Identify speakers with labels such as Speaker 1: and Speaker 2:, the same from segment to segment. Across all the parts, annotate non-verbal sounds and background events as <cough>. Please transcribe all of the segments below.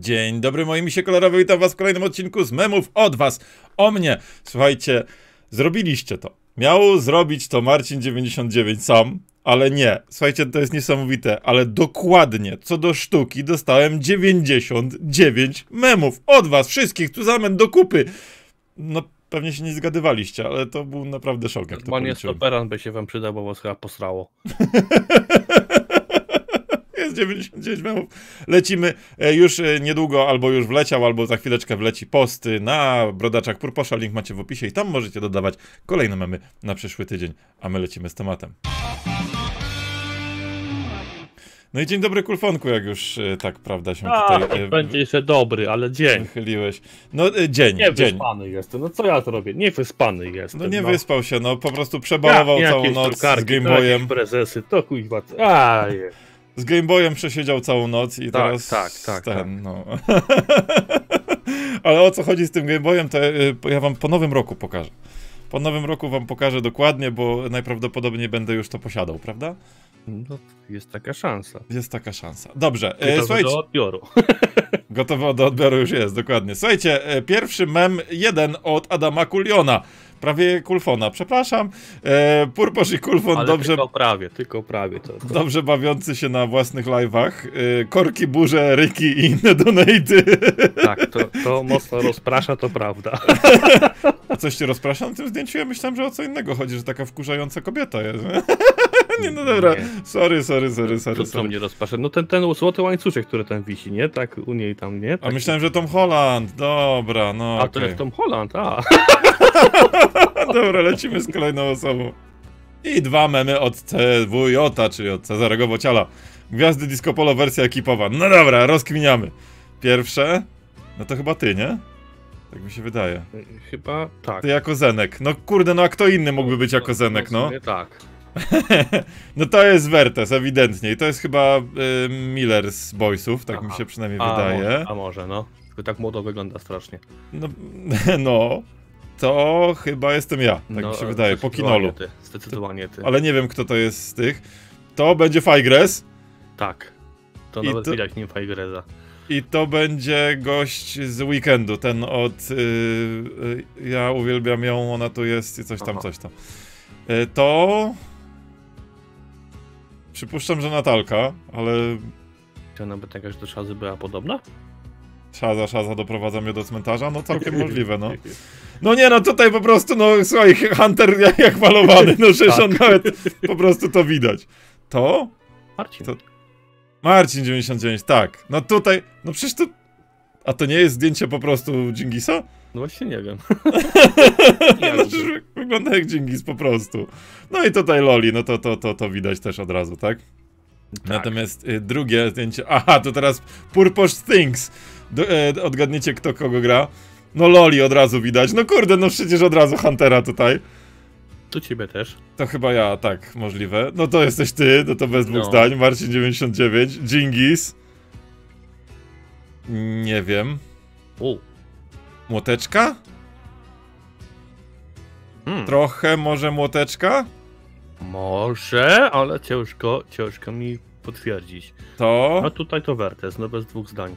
Speaker 1: Dzień dobry moi misie kolorowy, witam was w kolejnym odcinku z memów od was, o mnie. Słuchajcie, zrobiliście to. Miał zrobić to Marcin99 sam, ale nie. Słuchajcie, to jest niesamowite, ale dokładnie, co do sztuki, dostałem 99 memów od was wszystkich, tu zamen do kupy. No, pewnie się nie zgadywaliście, ale to był naprawdę szok, jak to
Speaker 2: Normalnie
Speaker 1: policzyłem.
Speaker 2: stoperan by się wam przydał, bo was chyba posrało. <laughs>
Speaker 1: Jest 99 memów. Lecimy e, już e, niedługo, albo już wleciał, albo za chwileczkę wleci posty na brodaczach Purposza. Link macie w opisie i tam możecie dodawać kolejne memy na przyszły tydzień, a my lecimy z tematem. No i dzień dobry Kulfonku, jak już e, tak, prawda, się
Speaker 2: A,
Speaker 1: tutaj e,
Speaker 2: będzie jeszcze dobry, ale dzień.
Speaker 1: wychyliłeś. No dzień,
Speaker 2: Nie
Speaker 1: dzień.
Speaker 2: wyspany jestem, no co ja to robię? Nie wyspany jestem.
Speaker 1: No nie wyspał się, no po prostu przebalował
Speaker 2: Ja,
Speaker 1: całą noc z
Speaker 2: to
Speaker 1: Gameboyem.
Speaker 2: jakieś prezesy, to kuźwa. A, je.
Speaker 1: Z Gameboyem przesiedział całą noc i
Speaker 2: Tak,
Speaker 1: teraz
Speaker 2: tak, tak,
Speaker 1: ten,
Speaker 2: tak.
Speaker 1: no. <laughs> Ale o co chodzi z tym Gameboyem, to y, ja wam po nowym roku pokażę. Po nowym roku wam pokażę dokładnie, bo najprawdopodobniej będę już to posiadał, prawda?
Speaker 2: No, jest taka szansa.
Speaker 1: Jest taka szansa. Dobrze, e,
Speaker 2: Gotowy
Speaker 1: słuchajcie,
Speaker 2: do odbioru. <laughs>
Speaker 1: gotowy do odbioru już jest, dokładnie. Słuchajcie, e, pierwszy mem jeden od Adama Kuliona. Prawie Kulfona, przepraszam. E, Purposz i Kulfon
Speaker 2: Ale
Speaker 1: dobrze
Speaker 2: tylko prawie, tylko prawie. To, to.
Speaker 1: Dobrze bawiący się na własnych live'ach. Y, Korki, burze, ryki i inne donaty. <laughs>
Speaker 2: Tak, to, to mocno rozprasza, to prawda.
Speaker 1: A <laughs> coś cię rozprasza na tym zdjęciu? Ja myślałem, że o co innego chodzi, że taka wkurzająca kobieta jest. Nie, no dobra.
Speaker 2: Nie.
Speaker 1: Sorry, sorry, sorry,
Speaker 2: To
Speaker 1: sorry.
Speaker 2: co
Speaker 1: sorry.
Speaker 2: mnie rozprasza? No ten, ten złoty łańcuszek, który tam wisi, nie? Tak u niej tam, nie?
Speaker 1: A
Speaker 2: Tak.
Speaker 1: myślałem, że Tom Holland. Dobra, no
Speaker 2: A to
Speaker 1: okej.
Speaker 2: jest Tom Holland, a. <laughs>
Speaker 1: Dobra, lecimy z kolejną osobą. I dwa memy od CWJ, czyli od Cezarego Bociala. Gwiazdy Disco Polo wersja ekipowa. No dobra, rozkminiamy. Pierwsze, no to chyba ty, nie? Tak mi się wydaje.
Speaker 2: Chyba tak.
Speaker 1: Ty jako Zenek. No kurde, no a kto inny mógłby być jako Zenek,
Speaker 2: w
Speaker 1: no?
Speaker 2: sumie Tak. <laughs>
Speaker 1: No to jest Vertes, ewidentnie. I to jest chyba y, Miller z Boysów, tak mi
Speaker 2: Aha.
Speaker 1: się przynajmniej
Speaker 2: A,
Speaker 1: wydaje.
Speaker 2: Może, a może, no. Tylko tak młodo wygląda strasznie.
Speaker 1: No, <laughs> no, to chyba jestem ja, tak
Speaker 2: no,
Speaker 1: mi się wydaje, po kinolu.
Speaker 2: Ty, zdecydowanie ty.
Speaker 1: Ale nie wiem, kto to jest z tych. To będzie Figres
Speaker 2: Tak. To
Speaker 1: I
Speaker 2: nawet
Speaker 1: to-
Speaker 2: widać nim Fajgreza.
Speaker 1: i to będzie gość z weekendu, ten od... Y, y, ja uwielbiam ją, ona tu jest i coś tam,
Speaker 2: Aha.
Speaker 1: coś tam. Y, to... Przypuszczam, że Natalka, ale
Speaker 2: Czy nawet jakaś do szazy była podobna?
Speaker 1: Szaza, szaza doprowadza mnie do cmentarza? No całkiem <laughs> możliwe, no. No nie, no tutaj po prostu, no słuchaj, Hunter jak, jak malowany, no przecież on nawet po prostu to widać. To?
Speaker 2: Marcin.
Speaker 1: To- Marcin 99, tak. No tutaj, no przecież to... A to nie jest zdjęcie po prostu Dżingisa?
Speaker 2: No właśnie nie wiem.
Speaker 1: No przecież wy- wygląda jak Dżingis po prostu. No i tutaj Loli, no to, to, to, to widać też od razu, tak? Natomiast y, drugie zdjęcie. Aha, to teraz Purpose Things. Do, e, odgadniecie, kto kogo gra. No Loli od razu widać. No kurde, no przecież od razu Huntera tutaj.
Speaker 2: Tu ciebie też.
Speaker 1: To chyba ja, tak, możliwe. No to jesteś ty, no to bez dwóch
Speaker 2: No.
Speaker 1: zdań. Marcin 99, Dżingis. Nie wiem.
Speaker 2: U.
Speaker 1: Młoteczka?
Speaker 2: Hmm.
Speaker 1: Trochę może młoteczka?
Speaker 2: Może, ale ciężko, ciężko mi potwierdzić.
Speaker 1: To?
Speaker 2: A tutaj to Wertes, no bez dwóch zdań.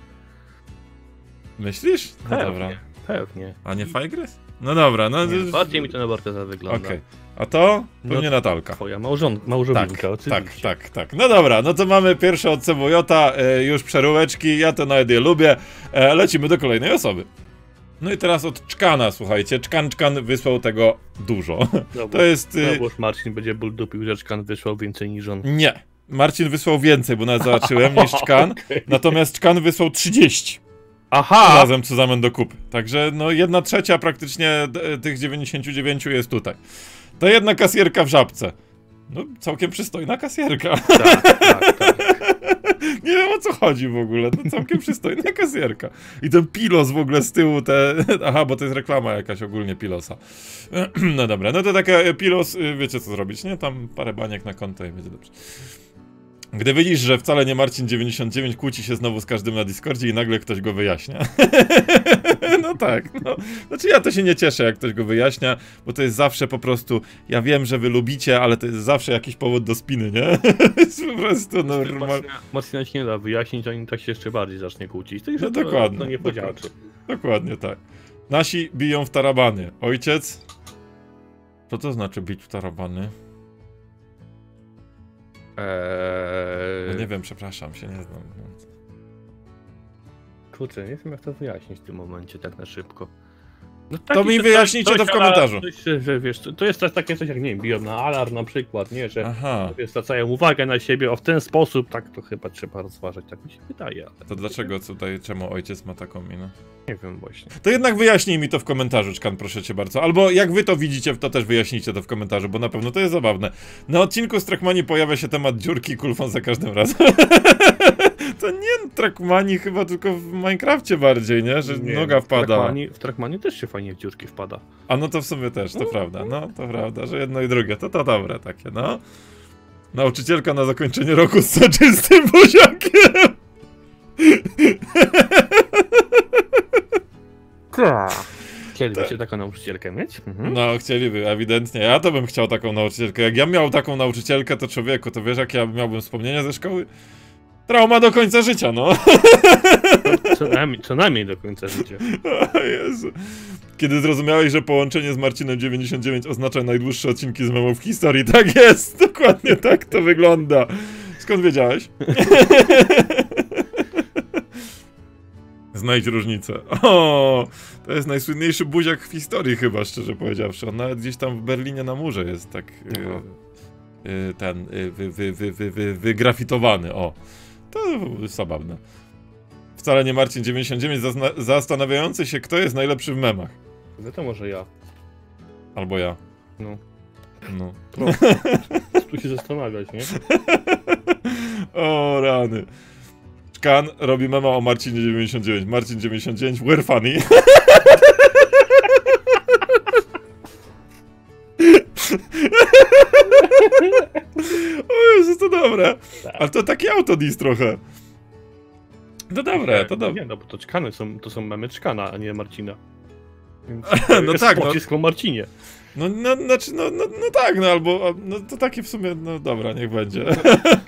Speaker 1: Myślisz? No
Speaker 2: Pewnie,
Speaker 1: dobra.
Speaker 2: pewnie.
Speaker 1: A nie Fajgres? No dobra, no...
Speaker 2: Nie, bardziej mi to na Wertesa wygląda.
Speaker 1: Okej. A to?
Speaker 2: No
Speaker 1: Pewnie Natalka.
Speaker 2: Twoja małżon
Speaker 1: Tak,
Speaker 2: małżonka, oczywiście.
Speaker 1: tak, tak, tak. No dobra, no to mamy pierwsze od CWJ, e, już przerółeczki, ja to nawet je lubię. E, lecimy do kolejnej osoby. No i teraz od Czkana, słuchajcie. Czkan Czkan wysłał tego dużo. <laughs>
Speaker 2: No,
Speaker 1: To jest...
Speaker 2: no,
Speaker 1: Y,
Speaker 2: bo już Marcin będzie ból dupił, że Czkan wysłał więcej niż on.
Speaker 1: nie. Marcin wysłał więcej, bo nawet <laughs> zobaczyłem, niż Czkan.
Speaker 2: Okej.
Speaker 1: Natomiast Czkan wysłał 30
Speaker 2: Aha!
Speaker 1: razem co zamen do kupy. Także no jedna trzecia praktycznie tych 99 jest tutaj. To jedna kasjerka w żabce. No całkiem przystojna kasjerka.
Speaker 2: Tak, tak, tak.
Speaker 1: Nie wiem o co chodzi w ogóle, to całkiem przystojna kasjerka. I ten pilos w ogóle z tyłu, te... Aha, bo to jest reklama jakaś ogólnie pilosa. <clears throat> No dobra, no to taka pilos, y, wiecie co zrobić, nie? Tam parę baniek na konto i będzie dobrze. Gdy widzisz, że wcale nie Marcin99 kłóci się znowu z każdym na Discordzie i nagle ktoś go wyjaśnia. <laughs> no tak, no. Znaczy ja to się nie cieszę, jak ktoś go wyjaśnia, bo to jest zawsze po prostu, ja wiem, że wy lubicie, ale to jest zawsze jakiś powód do spiny, nie? to <laughs> jest po prostu normalne.
Speaker 2: Marcina się nie da wyjaśnić, oni tak się jeszcze bardziej zacznie kłócić.
Speaker 1: No dokładnie.
Speaker 2: To nie podziała.
Speaker 1: Dokładnie tak. Nasi biją w tarabany. Ojciec? Co to znaczy bić w tarabany?
Speaker 2: Eee...
Speaker 1: No nie wiem, przepraszam, się nie znam.
Speaker 2: Kurczę, nie wiem jak to wyjaśnić w tym momencie tak na szybko.
Speaker 1: No to mi wyjaśnijcie to w komentarzu.
Speaker 2: Coś, że, wiesz, to jest takie coś jak, nie wiem, biją na alarm na przykład, nie, że
Speaker 1: Aha.
Speaker 2: wiesz, zwracają uwagę na siebie, o w ten sposób, tak to chyba trzeba rozważać, tak mi się wydaje. Ale...
Speaker 1: To dlaczego tutaj, czemu ojciec ma taką minę?
Speaker 2: Nie wiem właśnie.
Speaker 1: To jednak wyjaśnij mi to w komentarzu, Czkan, proszę cię bardzo. Albo jak wy to widzicie, to też wyjaśnijcie to w komentarzu, bo na pewno to jest zabawne. Na odcinku z Trackmanii pojawia się temat dziurki kulfon za każdym razem. <laughs> <laughs> to nie Trackmanii chyba, tylko w Minecrafcie bardziej, nie? Że
Speaker 2: Nie,
Speaker 1: noga
Speaker 2: w
Speaker 1: wpada.
Speaker 2: Trackmanii, w Trackmanii też się fajnie w dziurki wpada.
Speaker 1: A no to w sumie też, to prawda. No, to prawda, że jedno i drugie. To to dobre takie, no. Nauczycielka na zakończenie roku z soczystym buziakiem. <laughs>
Speaker 2: Tak. Chcielibyście taką nauczycielkę mieć? Mhm.
Speaker 1: No, chcieliby, ewidentnie. Ja to bym chciał taką nauczycielkę. Jak ja miał taką nauczycielkę, to człowieku, to wiesz, jak ja miałbym wspomnienia ze szkoły? Trauma do końca życia, no.
Speaker 2: Co najmniej, co najmniej do końca życia.
Speaker 1: O Jezu. Kiedy zrozumiałeś, że połączenie z Marcinem 99 oznacza najdłuższe odcinki z memów w historii. Tak jest, dokładnie tak to wygląda. Skąd wiedziałeś? Znajdź różnicę. O, to jest najsłynniejszy buziak w historii chyba, szczerze powiedziawszy. On nawet gdzieś tam w Berlinie na murze jest tak
Speaker 2: No.
Speaker 1: y, y, ten wy, wy, wy, wy, wygrafitowany. O, to zabawne. Wcale nie Marcin 99 zazna- zastanawiający się, kto jest najlepszy w memach.
Speaker 2: Wiadomo, że ja.
Speaker 1: Albo ja.
Speaker 2: No.
Speaker 1: No. <laughs>
Speaker 2: Tu się zastanawiać, nie?
Speaker 1: o rany. Szkan robi mema o Marcinie 99. Marcin 99, we're funny. <laughs>
Speaker 2: Tak.
Speaker 1: Ale to taki autodis trochę. To dobre, to dobre.
Speaker 2: Nie, no bo to czkany są, to są memy czkana, a nie Marcina. Więc <laughs>
Speaker 1: No tak, no.
Speaker 2: pocisk o Marcinie.
Speaker 1: No, no, znaczy, no, no, no tak, no albo, no to takie w sumie, no dobra, niech będzie.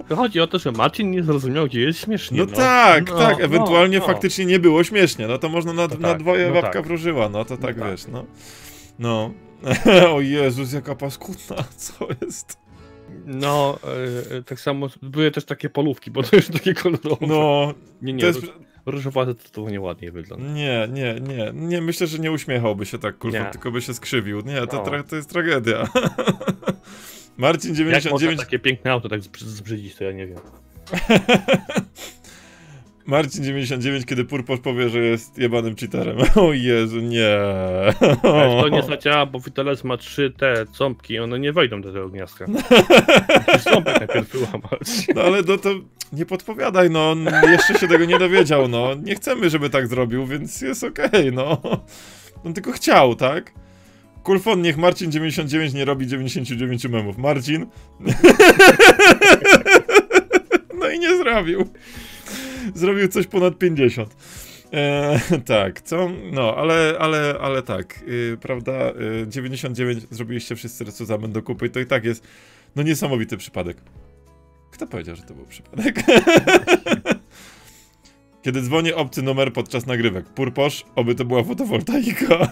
Speaker 2: To chodzi o to, że Marcin nie zrozumiał, gdzie jest śmiesznie.
Speaker 1: No, tak,
Speaker 2: No,
Speaker 1: tak,
Speaker 2: no,
Speaker 1: ewentualnie
Speaker 2: no.
Speaker 1: faktycznie nie było śmiesznie, no to można na,
Speaker 2: No
Speaker 1: na
Speaker 2: tak,
Speaker 1: dwoje
Speaker 2: no
Speaker 1: babka
Speaker 2: tak.
Speaker 1: wróżyła, no to tak
Speaker 2: No tak.
Speaker 1: wiesz, no. No. <laughs> o Jezus, jaka paskudna, <laughs> co jest?
Speaker 2: No, e, e, tak samo były też takie polówki, bo to już takie kolorowe.
Speaker 1: No,
Speaker 2: nie, nie,
Speaker 1: to jest...
Speaker 2: róż- różowate to, to nieładnie wygląda.
Speaker 1: Nie, nie, nie, nie, myślę, że nie uśmiechałby się tak
Speaker 2: Nie.
Speaker 1: tylko by się skrzywił. Nie, to,
Speaker 2: O.
Speaker 1: tra- to jest tragedia. <laughs> Marcin
Speaker 2: Jak można
Speaker 1: 99...
Speaker 2: takie piękne auto tak zbrzy- zbrzydzić, to ja nie wiem. <laughs>
Speaker 1: Marcin 99, kiedy Purposz powie, że jest jebanym cheaterem. <laughs> O Jezu, nie.
Speaker 2: To nie zadziała, bo Vitoles ma trzy te ząbki, one nie wejdą do tego gniazdka. Musisz ząbek najpierw wyłamać.
Speaker 1: No ale no to nie podpowiadaj, no. on Jeszcze się tego nie dowiedział, no. Nie chcemy, żeby tak zrobił, więc jest okej, no. On tylko chciał, tak? Kulfon, niech Marcin 99 nie robi 99 memów. Marcin? <laughs> no i nie zrobił. Zrobił coś ponad 50. E, <laughs> tak, co? No, ale, ale, ale tak, y, prawda? Y, 99 zrobiliście wszyscy recuzamen do kupy i to i tak jest, no niesamowity przypadek. Kto powiedział, że to był przypadek? <laughs> Kiedy dzwoni obcy numer podczas nagrywek. Purposz, oby to była fotowoltaika. <laughs>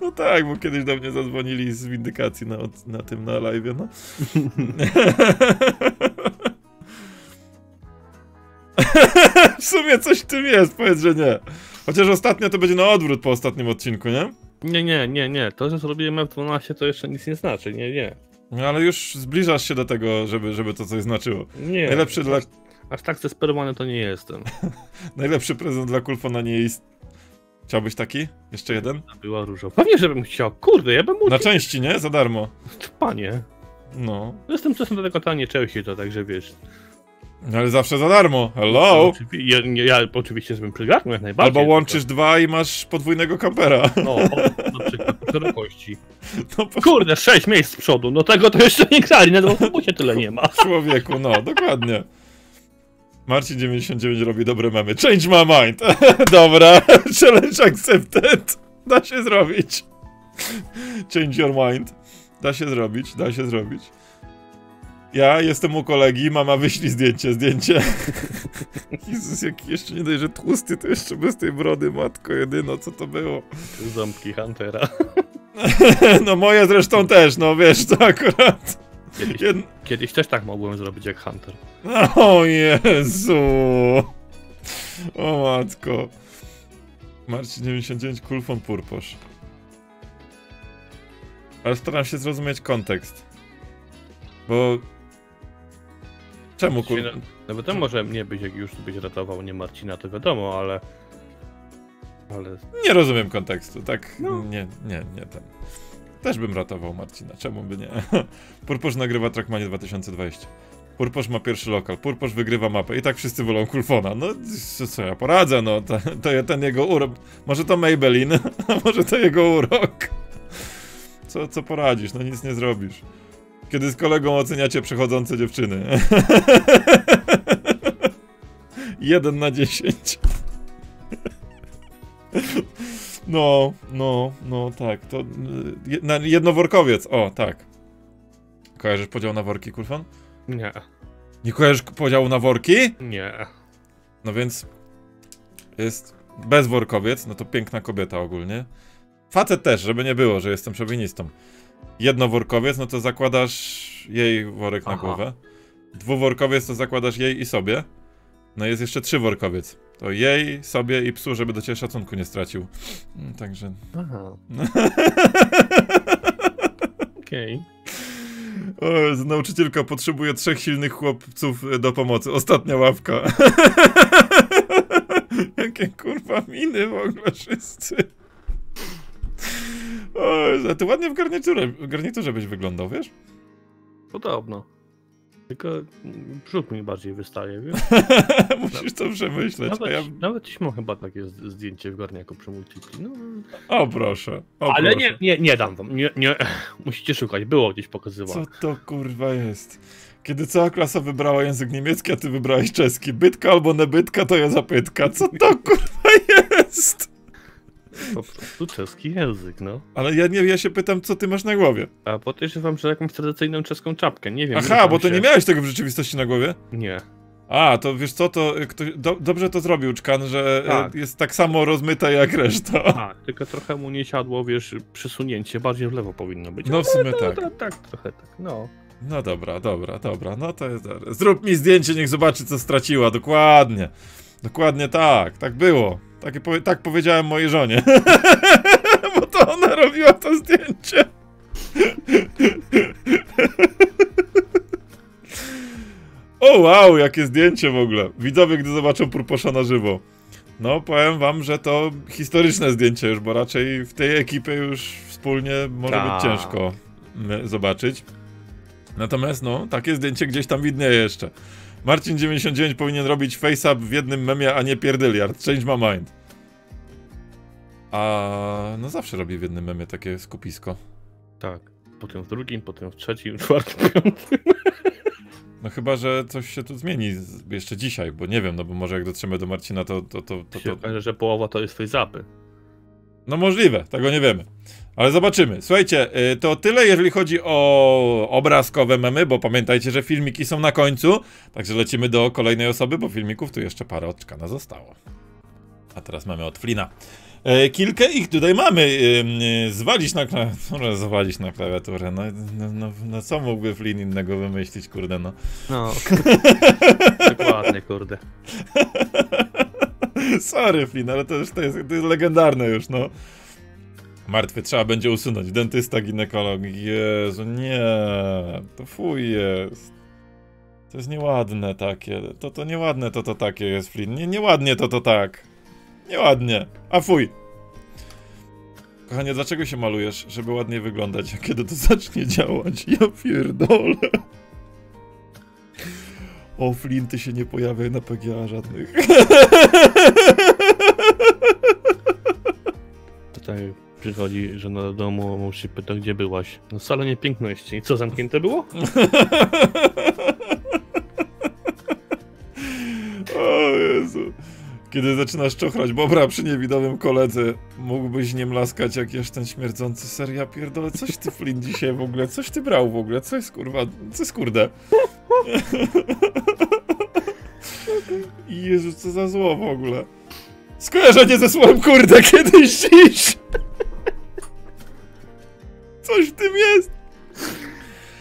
Speaker 1: No tak, bo kiedyś do mnie zadzwonili z windykacji na, na tym, na live, no. <laughs> w sumie coś w tym jest, powiedz, że nie. Chociaż ostatnio to będzie na odwrót po ostatnim odcinku, nie?
Speaker 2: Nie, nie, nie, nie. To, że zrobiłem F12 to jeszcze nic nie znaczy, nie, nie.
Speaker 1: No ale już zbliżasz się do tego, żeby, żeby to coś znaczyło.
Speaker 2: Nie.
Speaker 1: Najlepszy, dla,
Speaker 2: Aż tak zdesperowany to nie jestem. <laughs>
Speaker 1: najlepszy prezent dla Kulfona nie jest... Chciałbyś taki? Jeszcze jeden?
Speaker 2: Była różowa. Pewnie, żebym chciał. Kurde, ja bym mu...
Speaker 1: Na części, nie? Za darmo.
Speaker 2: Panie.
Speaker 1: No.
Speaker 2: Jestem czasem do tego tanie Chelsea, to także wiesz.
Speaker 1: No ale zawsze za darmo. Hello!
Speaker 2: No, ja, nie- ja oczywiście, żebym przygarnął jak najbardziej.
Speaker 1: Albo łączysz dwa i masz podwójnego kampera.
Speaker 2: No, o, na przykład szerokości. <laughs>
Speaker 1: No po
Speaker 2: Kurde, sześć miejsc z przodu, no tego to jeszcze nie grali, na autobusie tyle nie ma. <laughs>
Speaker 1: człowieku, no, dokładnie. Marcin99 robi dobre memy. Change my mind. <laughs> Dobra, challenge accepted. Da się zrobić. Change your mind. Da się zrobić, da się zrobić. Ja jestem u kolegi, mama wyśli zdjęcie, zdjęcie. <laughs> Jezus, jaki jeszcze nie dość, że tłusty, to jeszcze bez tej brody, matko jedyno, co to było.
Speaker 2: Ząbki Huntera. <laughs>
Speaker 1: No moje zresztą też, no wiesz, to akurat.
Speaker 2: Kiedyś,
Speaker 1: Jed...
Speaker 2: kiedyś też tak mogłem zrobić jak Hunter.
Speaker 1: O Jezu! O matko. Marcin 99 Kulfon Purposz. Ale staram się zrozumieć kontekst. Bo... Czemu kul...
Speaker 2: No, Nawet to może mnie być, jak już byś ratował, nie Marcina, to wiadomo, ale... Ale
Speaker 1: Nie rozumiem kontekstu, tak?
Speaker 2: No.
Speaker 1: Nie, nie, nie ten. Też bym ratował Marcina, czemu by nie? <laughs> Purposz nagrywa Trackmanie 2020. Purposz ma pierwszy lokal, Purposz wygrywa mapę i tak wszyscy wolą Kulfona. No, co, co ja poradzę, no, to, to ja- ten jego urok. Może to Maybelline, <laughs> a może to jego urok. Co, co poradzisz, no nic nie zrobisz. Kiedy z kolegą oceniacie przechodzące dziewczyny. <laughs> Jeden na dziesięć. No, no, no tak. To jednoworkowiec. O, tak. Kojarzysz podział na worki, Kulfon?
Speaker 2: nie,
Speaker 1: Nie kojarzysz podziału na worki?
Speaker 2: nie.
Speaker 1: No więc jest bezworkowiec, no to piękna kobieta ogólnie. Facet też, żeby nie było, że jestem szowinistą. Jednoworkowiec, no to zakładasz jej worek na
Speaker 2: Aha.
Speaker 1: głowę. Dwuworkowiec to zakładasz jej i sobie. No jest jeszcze trzyworkowiec. To jej, sobie i psu, żeby do ciebie szacunku nie stracił. Mm, Także
Speaker 2: Aha, <laughs> okej.
Speaker 1: O, Jezu, nauczycielka potrzebuje trzech silnych chłopców do pomocy. Ostatnia ławka. <laughs> Jakie kurwa miny w ogóle wszyscy. O, a ty ładnie w garniturze, w garniturze byś wyglądał, wiesz?
Speaker 2: Podobno. Tylko brzuch mi bardziej wystaje, wiesz? <laughs>
Speaker 1: Musisz to przemyśleć.
Speaker 2: Nawet,
Speaker 1: ja...
Speaker 2: nawet mam chyba takie zdjęcie w garniaku przy multipli. No,
Speaker 1: O proszę. O,
Speaker 2: ale
Speaker 1: proszę.
Speaker 2: nie, nie, nie dam wam. Nie, nie. <laughs> Musicie szukać. Było gdzieś pokazywane.
Speaker 1: Co to kurwa jest? Kiedy cała klasa wybrała język niemiecki, a ty wybrałeś czeski. Bytka albo nebytka, to ja zapytka. Co to <laughs> kurwa jest?
Speaker 2: Po prostu czeski język, no.
Speaker 1: Ale ja nie, ja się pytam, co ty masz na głowie.
Speaker 2: A podejrzewam, że jakąś tradycyjną czeską czapkę. Nie wiem.
Speaker 1: Aha, bo to
Speaker 2: się...
Speaker 1: nie miałeś tego w rzeczywistości na głowie?
Speaker 2: Nie.
Speaker 1: A, to wiesz co, to ktoś, do, dobrze to zrobił Czkan, że
Speaker 2: Tak.
Speaker 1: e, jest tak samo rozmyta jak reszta.
Speaker 2: A, tylko trochę mu nie siadło, wiesz, przesunięcie. Bardziej w lewo powinno być.
Speaker 1: No w sumie
Speaker 2: No,
Speaker 1: tak.
Speaker 2: tak, tak, trochę tak, no.
Speaker 1: No dobra, dobra, dobra, no to jest. Zrób mi zdjęcie, niech zobaczy co straciła, dokładnie. Dokładnie tak, tak było. Tak, tak powiedziałem mojej żonie. <laughs> Bo to ona robiła to zdjęcie. O wow, jakie zdjęcie w ogóle. Widzowie, gdy zobaczą Purposza na żywo. No, powiem wam, że to historyczne zdjęcie już, bo raczej w tej ekipie już wspólnie może
Speaker 2: Tak.
Speaker 1: być ciężko mm, zobaczyć. Natomiast, no, takie zdjęcie gdzieś tam widnieje jeszcze. Marcin99 powinien robić face-up w jednym memie, a nie pierdyliard. Change my mind. A no zawsze robi w jednym memie takie skupisko.
Speaker 2: Tak. Potem w drugim, potem w trzecim, <laughs> czwartym, piątym.
Speaker 1: No chyba, że coś się tu zmieni jeszcze dzisiaj, bo nie wiem, no bo może jak dotrzemy do Marcina, to to, to, to,
Speaker 2: się
Speaker 1: to,
Speaker 2: okaże, że połowa to jest face-upy.
Speaker 1: No możliwe, tego nie wiemy. Ale zobaczymy. Słuchajcie, y, to tyle, jeżeli chodzi o obrazkowe memy, bo pamiętajcie, że filmiki są na końcu. Także lecimy do kolejnej osoby, bo filmików tu jeszcze parę od Czkana zostało. A teraz mamy od Flina. E, kilka ich tutaj mamy. Ym, y, zwalić na klawiaturę, <laughs> zwalić na klawiaturę. No, no, no, no co mógłby Flin innego wymyślić, kurde, no.
Speaker 2: No. <laughs> Dokładnie, kurde.
Speaker 1: Sorry, Flin, ale to już to jest, to jest legendarne już, no. Martwy trzeba będzie usunąć. Dentysta, ginekolog. Jezu, nie. To fuj jest. To jest nieładne takie. To to nieładne to to takie jest, Flin. Nie, nieładnie to to tak. Nieładnie. A fuj. Kochanie, dlaczego się malujesz? Żeby ładniej wyglądać, a <laughs> kiedy to zacznie działać? Ja pierdolę. O, flinty się nie pojawiają na PGA żadnych.
Speaker 2: Tutaj przychodzi żona do domu, mąż się pyta, gdzie byłaś? No w salonie piękności. Co, zamknięte było? <laughs>
Speaker 1: O Jezu. Kiedy zaczynasz czochrać bobra przy niewidomym koledze, mógłbyś nie mlaskać jak jeszcze ten śmierdzący ser. Ja pierdolę, coś ty Flynn dzisiaj w ogóle, coś ty brał w ogóle, co jest kurwa, co jest kurde? <laughs> Jezu, co za zło w ogóle. Skojarzenie ze słowem kurde kiedyś dziś. Coś w tym jest.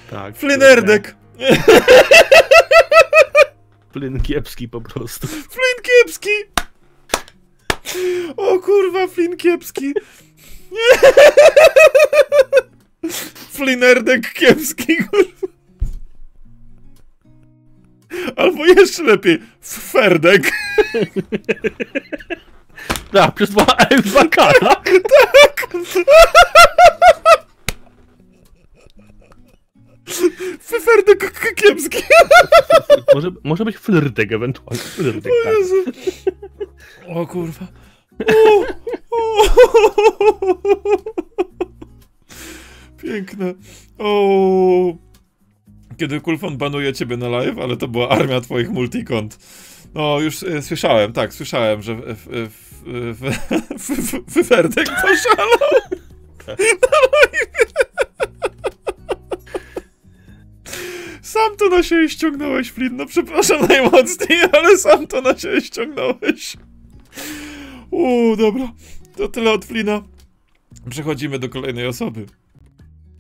Speaker 2: Tak.
Speaker 1: Flynerdek. <laughs>
Speaker 2: Flynn kiepski po prostu.
Speaker 1: Flynn kiepski! O kurwa, Flynn kiepski! <laughs> Flinerdek kiepski, kurwa. Albo jeszcze lepiej, Ferdek. <laughs>
Speaker 2: Tak, przez dwa L2K, tak?
Speaker 1: Ferdek k- kiepski.
Speaker 2: Może, może być flirdek ewentualnie. Flirdek,
Speaker 1: O
Speaker 2: tak.
Speaker 1: Jezu. O kurwa. O, o. Piękne. O. Kiedy Kulfon banuje ciebie na live, ale to była armia twoich multikont. No, już e, słyszałem, tak, słyszałem, że Wyferdek poszalał. Na live. Sam to na siebie ściągnąłeś, Flynn. No przepraszam najmocniej, <laughs> ale sam to na siebie ściągnąłeś. Uuu, dobra. To tyle od Flina. Przechodzimy do kolejnej osoby.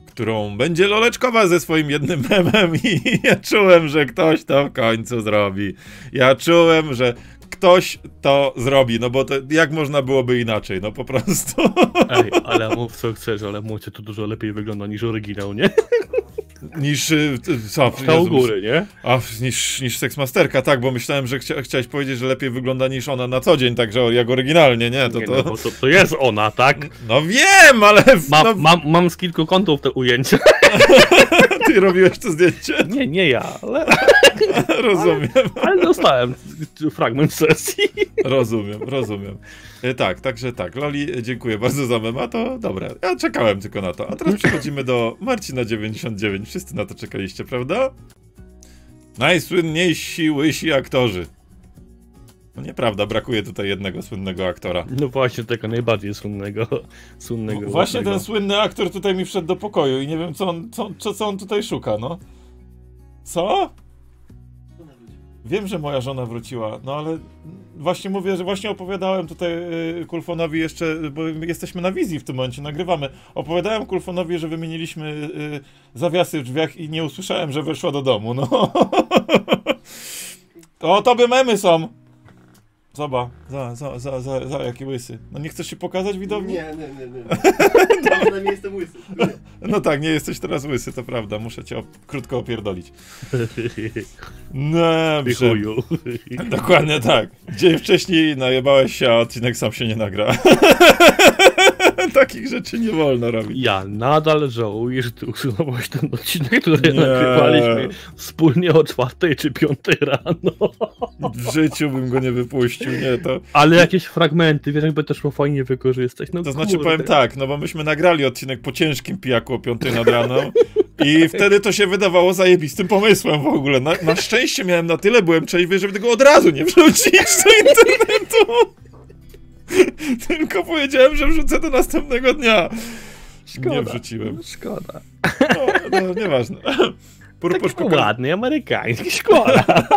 Speaker 1: Którą będzie Loleczkowa ze swoim jednym <laughs> memem i ja czułem, że ktoś to w końcu zrobi. Ja czułem, że ktoś to zrobi, no bo to jak można byłoby inaczej, no po prostu.
Speaker 2: Ej, ale mów co chcesz, ale mówcie to dużo lepiej wygląda niż oryginał, nie? <laughs>
Speaker 1: Niż, y, co?
Speaker 2: Ta u góry, nie?
Speaker 1: A, niż, niż Seksmasterka, tak, bo myślałem, że chcia, chciałeś powiedzieć, że lepiej wygląda niż ona na co dzień, także jak oryginalnie, nie? To,
Speaker 2: Nie,
Speaker 1: to...
Speaker 2: no, bo to, to jest ona, tak?
Speaker 1: No wiem, ale
Speaker 2: Mam,
Speaker 1: no,
Speaker 2: mam, mam z kilku kątów te ujęcia. <laughs>
Speaker 1: ty robiłeś to zdjęcie.
Speaker 2: Nie, nie ja, ale, <laughs>
Speaker 1: Rozumiem,
Speaker 2: ale dostałem fragment sesji.
Speaker 1: rozumiem, rozumiem. E, tak, także tak. Loli, dziękuję bardzo za mema, to dobra. Ja czekałem tylko na to. A teraz przechodzimy do Marcina 99. Wszyscy na to czekaliście, prawda? Najsłynniejsi łysi aktorzy. No nieprawda, brakuje tutaj jednego słynnego aktora.
Speaker 2: No właśnie, tego najbardziej słynnego. słynnego
Speaker 1: Właśnie
Speaker 2: ładnego.
Speaker 1: ten słynny aktor tutaj mi wszedł do pokoju i nie wiem, co on, co, co on tutaj szuka, no. Co? Wiem, że moja żona wróciła, no ale właśnie mówię, że właśnie opowiadałem tutaj y, Kulfonowi jeszcze, bo jesteśmy na wizji w tym momencie, nagrywamy. Opowiadałem Kulfonowi, że wymieniliśmy y, zawiasy w drzwiach i nie usłyszałem, że weszła do domu, no. <laughs> O, to by memy są. Zobacz, za, za, za, za, za, jaki łysy. No nie chcesz się pokazać widowni?
Speaker 3: Nie, nie, nie, nie. <laughs> Dawno nie jestem łysy.
Speaker 1: No tak, nie jesteś teraz łysy, to prawda, muszę cię op- krótko opierdolić. No,
Speaker 2: chuju. <laughs>
Speaker 1: Dokładnie tak. Dzień wcześniej najebałeś się, a odcinek sam się nie nagra. <laughs> <laughs> Takich rzeczy nie wolno robić.
Speaker 2: Ja nadal żałuję, że ty usunąłeś ten odcinek, który
Speaker 1: Nie.
Speaker 2: nagrywaliśmy wspólnie o czwartej czy piątej rano.
Speaker 1: W życiu bym go nie wypuścił, nie, to...
Speaker 2: Ale jakieś fragmenty, wiesz, jakby to szło fajnie wykorzystać. No
Speaker 1: To znaczy
Speaker 2: kurde.
Speaker 1: powiem tak, no bo myśmy nagrali odcinek po ciężkim pijaku o 5 nad raną i wtedy to się wydawało zajebistym pomysłem w ogóle. Na, na szczęście miałem na tyle, byłem trzeźwy, żeby tego od razu nie wrzucić do internetu. <laughs> Tylko powiedziałem, że wrzucę do następnego dnia. Nie
Speaker 2: Szkoda.
Speaker 1: wrzuciłem.
Speaker 2: Szkoda.
Speaker 1: No, no nieważne. Purpusz
Speaker 2: Taki ładny, amerykański, <laughs> szkoda.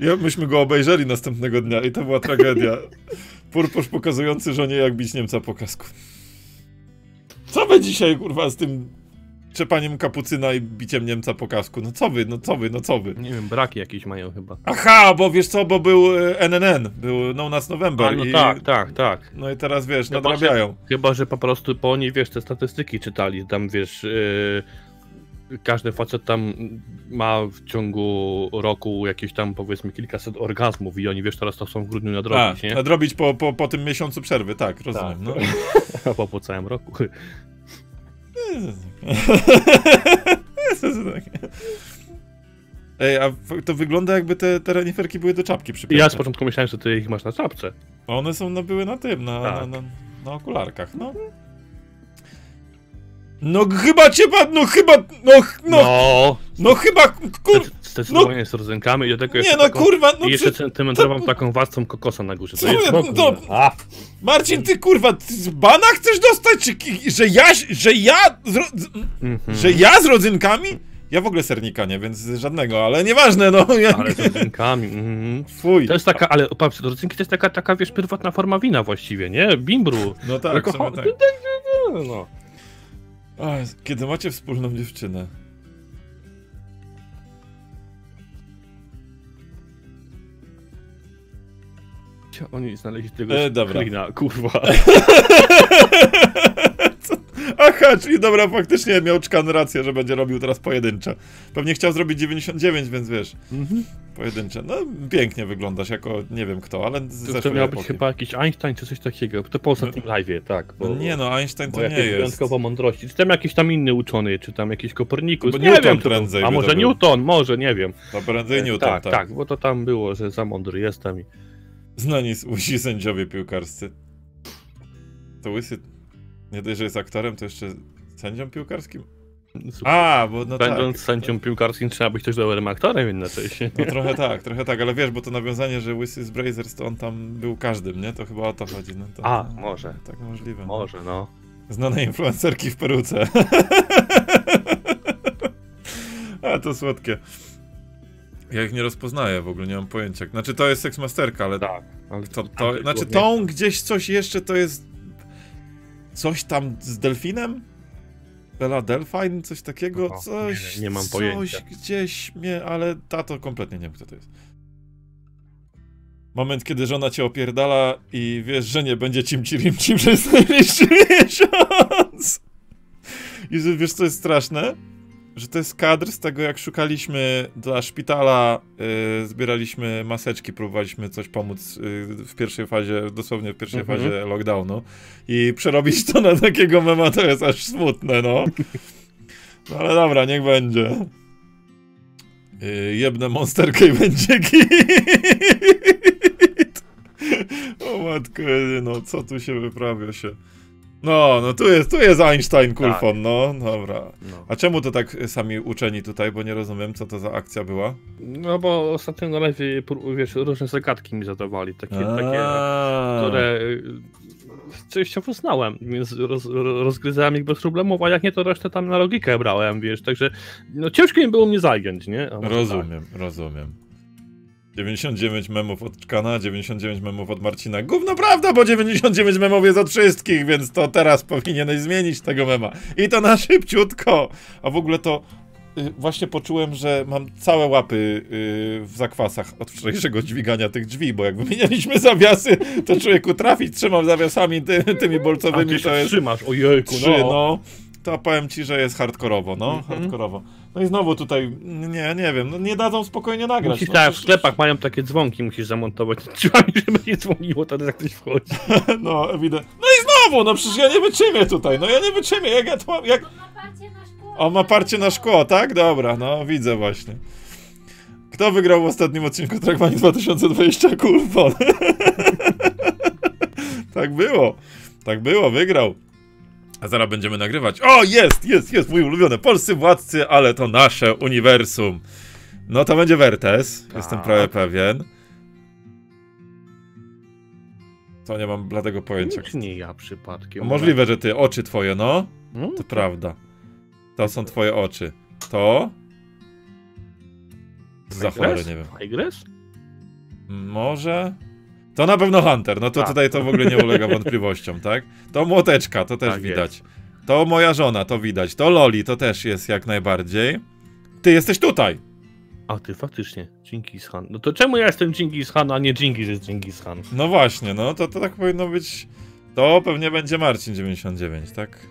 Speaker 1: ja, myśmy go obejrzeli następnego dnia i to była tragedia. Purpusz pokazujący żonie, jak bić Niemca po kasku. Co wy dzisiaj, kurwa, z tym trzepaniem kapucyna i biciem Niemca po kasku? No co wy, no co wy, no co wy?
Speaker 2: Nie wiem, braki jakieś mają chyba.
Speaker 1: Aha, bo wiesz co, bo był e, NNN, był No Nas November
Speaker 2: A, no
Speaker 1: i...
Speaker 2: tak, tak, tak.
Speaker 1: No i teraz, wiesz,
Speaker 2: Chyba,
Speaker 1: nadrabiają.
Speaker 2: Chyba, że po prostu po oni, wiesz, te statystyki czytali, tam, wiesz, yy, każdy facet tam ma w ciągu roku jakieś tam, powiedzmy, kilkaset orgazmów i oni, wiesz, teraz to są w grudniu
Speaker 1: A,
Speaker 2: nadrobić, nie?
Speaker 1: nadrobić po, po, po tym miesiącu przerwy, tak, rozumiem. No. <laughs>
Speaker 2: Albo po całym roku. <laughs>
Speaker 1: Ej, a to wygląda jakby te, te reniferki były do czapki przypięte.
Speaker 2: Ja z początku myślałem, że ty ich masz na czapce.
Speaker 1: A One są, no, były na tym, na,
Speaker 2: Tak.
Speaker 1: na, na, na okularkach, no. No chyba cię no chyba, no, no,
Speaker 2: No,
Speaker 1: no chyba, kur...
Speaker 2: zdecy- zdecydowanie z rodzynkami i do tego
Speaker 1: Nie
Speaker 2: jeszcze
Speaker 1: no
Speaker 2: taką,
Speaker 1: kurwa, no
Speaker 2: I jeszcze
Speaker 1: przy...
Speaker 2: centymetrową taką warstwą kokosa na górze. To jest
Speaker 1: to-
Speaker 2: A,
Speaker 1: Marcin, ty kurwa, ty z bana chcesz dostać, czy, że ja, że ja, z, z,
Speaker 2: mhm.
Speaker 1: że ja z rodzynkami? Ja w ogóle sernika nie, więc żadnego, ale nieważne, no.
Speaker 2: Ale z rodzynkami. Mhm.
Speaker 1: Fuj.
Speaker 2: To jest taka, ale patrz, rodzynki to jest taka, taka wiesz, pierwotna forma wina właściwie, nie? Bimbru.
Speaker 1: No tak,
Speaker 2: Alkohol-
Speaker 1: tak. <laughs>
Speaker 2: No.
Speaker 1: Kiedy macie wspólną dziewczynę.
Speaker 2: Oni znaleźli tego
Speaker 1: E, dobra.
Speaker 2: klina, kurwa. <laughs>
Speaker 1: Aha, czyli dobra, faktycznie miał czkan rację, że będzie robił teraz pojedyncze. Pewnie chciał zrobić 99, więc wiesz,
Speaker 2: Mhm.
Speaker 1: pojedyncze. No, pięknie wyglądasz jako nie wiem kto, ale z
Speaker 2: To, miał być chyba jakiś Einstein czy coś takiego. To po ostatnim live'ie, tak. Bo,
Speaker 1: No nie no, Einstein to nie jest.
Speaker 2: wyjątkowo mądrości. Czy tam jakiś tam inny uczony, czy tam jakiś Kopernikus. Nie
Speaker 1: Newton
Speaker 2: wiem, czy to-
Speaker 1: prędzej
Speaker 2: A może. Newton, może, nie wiem.
Speaker 1: To prędzej Newton,
Speaker 2: tak,
Speaker 1: tak.
Speaker 2: tak, bo to tam było, że za mądry jestem. I...
Speaker 1: Znani z łisi sędziowie piłkarscy. To łysy nie dość, że jest aktorem, to jeszcze sędzią piłkarskim? A, bo no
Speaker 2: Będąc
Speaker 1: tak.
Speaker 2: sędzią piłkarskim trzeba być też dobrym aktorem jednocześnie.
Speaker 1: No trochę tak, trochę tak, ale wiesz, bo to nawiązanie, że Łysy z Brazers to on tam był każdym, nie? To chyba o to chodzi. No to,
Speaker 2: A, może.
Speaker 1: Tak możliwe.
Speaker 2: Może, no.
Speaker 1: Znane influencerki w peruce. <laughs> A, to słodkie. Ja ich nie rozpoznaję w ogóle, nie mam pojęcia. Znaczy, to jest seksmasterka, ale
Speaker 2: Tak. Ale
Speaker 1: to, to, znaczy tą gdzieś coś jeszcze to jest coś tam z delfinem? Bella Delfine? Coś takiego?
Speaker 2: O,
Speaker 1: Coś,
Speaker 2: nie- nie mam
Speaker 1: coś
Speaker 2: pojęcia.
Speaker 1: gdzieś mnie, ale tato kompletnie nie wiem kto to jest. Moment, kiedy żona cię opierdala i wiesz, że nie będzie cimci rimci przez najbliższy miesiąc. <laughs> I że wiesz, co jest straszne? Że to jest kadr z tego, jak szukaliśmy dla szpitala, y, zbieraliśmy maseczki, próbowaliśmy coś pomóc y, w pierwszej fazie, dosłownie w pierwszej
Speaker 2: Mhm.
Speaker 1: fazie lockdownu. I przerobić to na takiego mema to jest aż smutne, no. No ale dobra, niech będzie. Yy, jebnę monsterkę i będzie git. O matko, no co tu się wyprawia się. No, no tu jest, tu jest Einstein Kulfon, no, dobra.
Speaker 2: No.
Speaker 1: A czemu to tak sami uczeni tutaj, bo nie rozumiem, co to za akcja była?
Speaker 2: no bo ostatnio na live, wiesz, różne zagadki mi zadawali, takie, takie które y, częściowo znałem, więc roz, rozgryzałem ich bez problemów, a jak nie, to resztę tam na logikę brałem, wiesz, także no ciężko im było mnie zagiąć, nie?
Speaker 1: Rozumiem, rozumiem. 99 memów od Czkana, 99 memów od Marcina. Gówno prawda, bo 99 memów jest od wszystkich, więc to teraz powinieneś zmienić tego mema. I to na <laughs> szybciutko. A w ogóle to y, właśnie poczułem, że mam całe łapy y, w zakwasach od wczorajszego dźwigania tych drzwi, bo jak wymienialiśmy <laughs> zawiasy, to człowieku trafić trzymam zawiasami ty, tymi
Speaker 2: tak. A
Speaker 1: bolcowymi,
Speaker 2: ty
Speaker 1: to
Speaker 2: się
Speaker 1: jest
Speaker 2: trzymasz, ojejku,
Speaker 1: trzy,
Speaker 2: no.
Speaker 1: no. To powiem ci, że jest hardkorowo, no,
Speaker 2: Mhm.
Speaker 1: hardkorowo. No i znowu tutaj, nie, nie wiem, no nie dadzą spokojnie nagrać.
Speaker 2: Musisz
Speaker 1: no,
Speaker 2: tak, w sklepach mają takie dzwonki, musisz zamontować <laughs> drzwiami, żeby nie dzwoniło wtedy jak ktoś wchodzi. <laughs>
Speaker 1: No, ewidentnie. No i znowu, no przecież ja nie wytrzymię tutaj, no ja nie wytrzymię, jak ja to mam, jak...
Speaker 4: On ma parcie na szkło.
Speaker 1: O, ma parcie na szkło, tak? Dobra, no, widzę właśnie. Kto wygrał w ostatnim odcinku Trackmania 2020? Kurwa. <laughs> tak było. Tak było, wygrał. A zaraz będziemy nagrywać. O, jest, jest, jest, mój ulubiony. Polscy władcy, ale to nasze uniwersum. No to będzie Wertes, jestem
Speaker 2: Tak.
Speaker 1: prawie pewien. To nie mam bladego pojęcia.
Speaker 2: Czy nie ja przypadkiem.
Speaker 1: No, możliwe, że ty, oczy twoje, no.
Speaker 2: Hmm?
Speaker 1: To prawda. To są twoje oczy. To? Za chore, nie wiem. Może? To na pewno Hunter, no to
Speaker 2: Tak.
Speaker 1: tutaj to w ogóle nie ulega <laughs> wątpliwościom, tak? To młoteczka, to też
Speaker 2: Tak
Speaker 1: widać. To moja żona, to widać. To Loli, to też jest jak najbardziej. Ty jesteś tutaj!
Speaker 2: A ty faktycznie, Genghis Khan. No to czemu ja jestem Genghis Khan, a nie Genghis jest Genghis Khan?
Speaker 1: No właśnie, no to, to tak powinno być. To pewnie będzie Marcin 99, tak?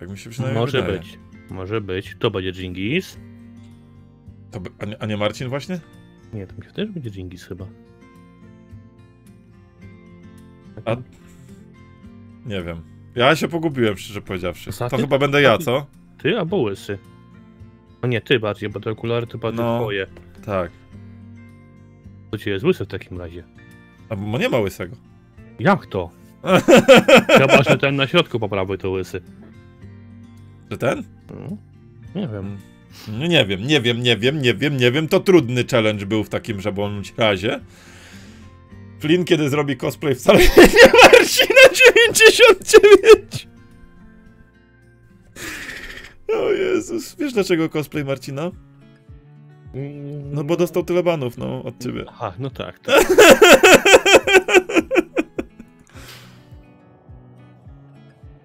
Speaker 1: Tak mi się przynajmniej
Speaker 2: Może
Speaker 1: wydaje.
Speaker 2: być. Może być. To będzie Genghis.
Speaker 1: To, by- a, nie, a nie Marcin właśnie?
Speaker 2: Nie, to mi też będzie Genghis chyba.
Speaker 1: A- Nie wiem. Ja się pogubiłem, szczerze powiedziawszy. To chyba będę ja, co?
Speaker 2: Ty albo Łysy. No nie, ty bardziej, bo te okulary to bardziej
Speaker 1: No.
Speaker 2: twoje.
Speaker 1: Tak.
Speaker 2: To ci jest łysy w takim razie.
Speaker 1: A bo nie ma łysego.
Speaker 2: Jak to? <laughs> Chyba, że ten na środku po prawej to łysy.
Speaker 1: Że ten?
Speaker 2: No, nie wiem.
Speaker 1: No nie wiem, nie wiem, nie wiem, nie wiem, nie wiem. To trudny challenge był w takim bądź razie. Flynn kiedy zrobi cosplay wcale nie Marcina 99! O Jezus, wiesz dlaczego cosplay Marcina? No bo dostał tyle banów, no, od ciebie.
Speaker 2: Aha, no tak, tak. <laughs>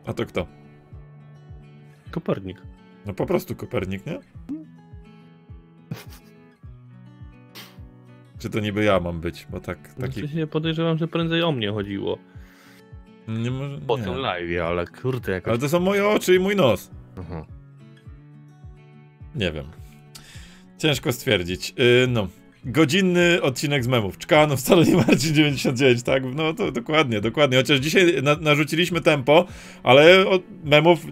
Speaker 1: A to kto?
Speaker 2: Kopernik.
Speaker 1: No po prostu Kopernik, nie? <laughs> Czy to niby ja mam być, bo tak, taki...
Speaker 2: Taki... podejrzewam, że prędzej o mnie chodziło.
Speaker 1: Nie może...
Speaker 2: Po
Speaker 1: nie.
Speaker 2: tym live, ale kurde, jakoś...
Speaker 1: Ale to są moje oczy i mój nos.
Speaker 2: Aha.
Speaker 1: Nie wiem. Ciężko stwierdzić. Yy, no. Godzinny odcinek z memów. Czkano wcale nie Marcin 99, tak? No to dokładnie, dokładnie. Chociaż dzisiaj na, narzuciliśmy tempo, ale od memów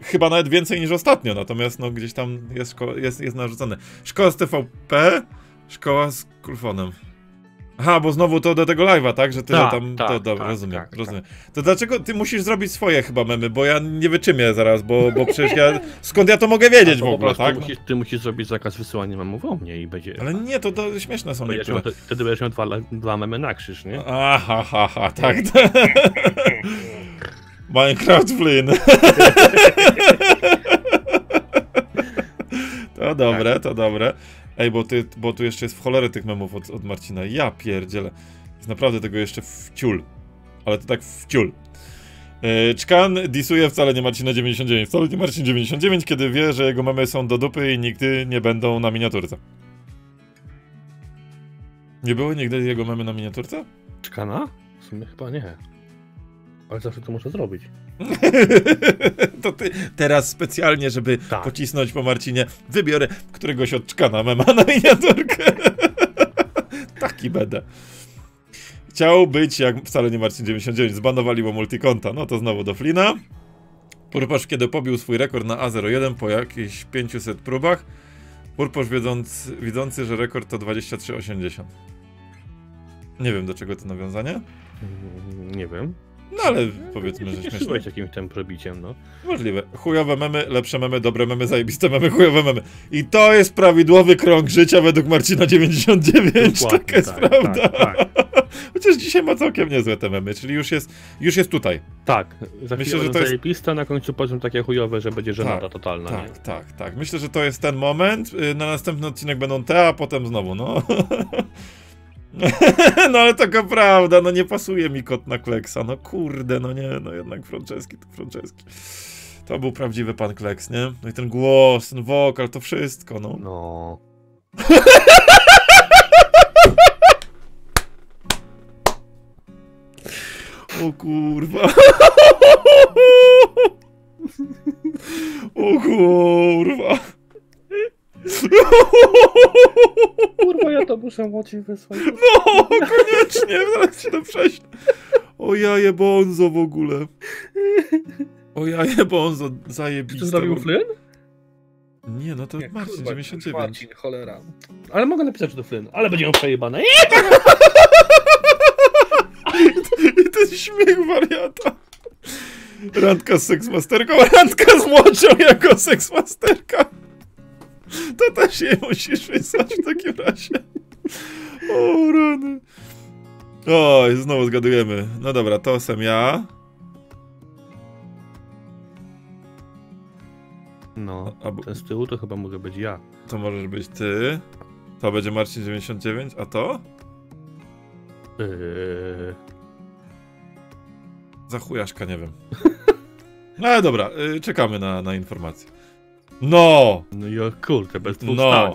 Speaker 1: chyba nawet więcej niż ostatnio. Natomiast no gdzieś tam jest, jest, jest narzucone. Szkoła z TVP, szkoła z kulfonem. Aha, bo znowu to do tego live'a, tak? Że ty
Speaker 2: Tak,
Speaker 1: tam.
Speaker 2: tak,
Speaker 1: to dobra,
Speaker 2: tak,
Speaker 1: rozumiem,
Speaker 2: tak,
Speaker 1: rozumiem. To dlaczego ty musisz zrobić swoje chyba memy? Bo ja nie wyczymię zaraz, bo, bo przecież ja. <laughs> Skąd ja to mogę wiedzieć
Speaker 2: To
Speaker 1: w ogóle, tak?
Speaker 2: Musisz, ty musisz zrobić zakaz wysyłania memów o mnie i będzie...
Speaker 1: Ale nie, to, to śmieszne są niektóre.
Speaker 2: miał, wtedy będziesz miał dwa, dwa memy na krzyż, nie?
Speaker 1: Aha, ha, ha, tak. <laughs> Minecraft Flynn. <laughs> To dobre, to dobre. Ej, bo, ty, bo tu jeszcze jest w cholerę tych memów od, od Marcina. Ja pierdzielę. Jest naprawdę tego jeszcze w ciul. Ale to tak w ciul. Yy, Czkan disuje wcale nie Marcina 99. Wcale nie Marcin 99, kiedy wie, że jego memy są do dupy i nigdy nie będą na miniaturce. Nie było nigdy jego memy na miniaturce?
Speaker 2: Czkana? W sumie chyba nie. Ale zawsze to muszę zrobić. <laughs>
Speaker 1: to ty teraz specjalnie, żeby
Speaker 2: Tak.
Speaker 1: pocisnąć po Marcinie, wybiorę któregoś od czkana mema na miniaturkę. <laughs> Taki będę. Chciał być jak wcale nie Marcin 99, zbanowali mu multikonta. No to znowu do Flina. Purposz kiedy pobił swój rekord na A01 po jakichś 500 próbach. Purposz wiedząc, widzący, że rekord to 23,80. Nie wiem do czego to nawiązanie.
Speaker 2: Nie wiem.
Speaker 1: No ale powiedzmy, że śmieszne.
Speaker 2: Cieszyłeś jakimś tym probiciem, no.
Speaker 1: Możliwe. Chujowe memy, lepsze memy, dobre memy, zajebiste memy, chujowe memy. I to jest prawidłowy krąg życia według Marcina 99.
Speaker 2: Dokładnie,
Speaker 1: Taka jest
Speaker 2: tak,
Speaker 1: prawda.
Speaker 2: tak, <laughs>
Speaker 1: Chociaż dzisiaj ma całkiem niezłe te memy, czyli już jest, już jest tutaj.
Speaker 2: Tak, za
Speaker 1: Myślę, że to jest-
Speaker 2: zajebiste, na końcu poziom takie chujowe, że będzie żenada
Speaker 1: Tak,
Speaker 2: totalna, nie?
Speaker 1: Tak, tak, tak. Myślę, że to jest ten moment. Y, Na następny odcinek będą te, a potem znowu, no. <laughs> <laughs> No ale taka prawda, no nie pasuje mi kot na Kleksa, no kurde, no nie, no jednak Franceski to Franceski. To był prawdziwy pan Kleks, nie? No i ten głos, ten wokal, to wszystko, no.
Speaker 2: No.
Speaker 1: O kurwa. <laughs> O kurwa.
Speaker 2: Kurwa, ja to muszę moci wysłać.
Speaker 1: No, koniecznie, zaraz się to prześlę. O jaje bonzo w ogóle. O jaje bonzo,
Speaker 2: Czy
Speaker 1: zajebiste.
Speaker 2: to zrobił
Speaker 1: ogóle.
Speaker 2: Flynn?
Speaker 1: Nie, no to
Speaker 2: Nie,
Speaker 1: Marcin,
Speaker 2: kurwa,
Speaker 1: 99.
Speaker 2: Marcin, cholera. Ale mogę napisać, że to Flynn, ale będzie miał przejebane.
Speaker 1: I ten śmiech wariata. Randka z seksmasterką, randka z młodzią jako seksmasterka. To też jej musisz wysłać w takim razie. O rany. Oj, znowu zgadujemy. No dobra, to jestem ja.
Speaker 2: No,
Speaker 1: A,
Speaker 2: ten z tyłu to chyba mogę być ja.
Speaker 1: To możesz być ty. To będzie Marcin 99, a to?
Speaker 2: Yy...
Speaker 1: Za chujaszka, nie wiem. <laughs> No ale dobra, y, czekamy na, na informacje. No!
Speaker 2: No i kurde, bez dwóch
Speaker 1: No!
Speaker 2: stań.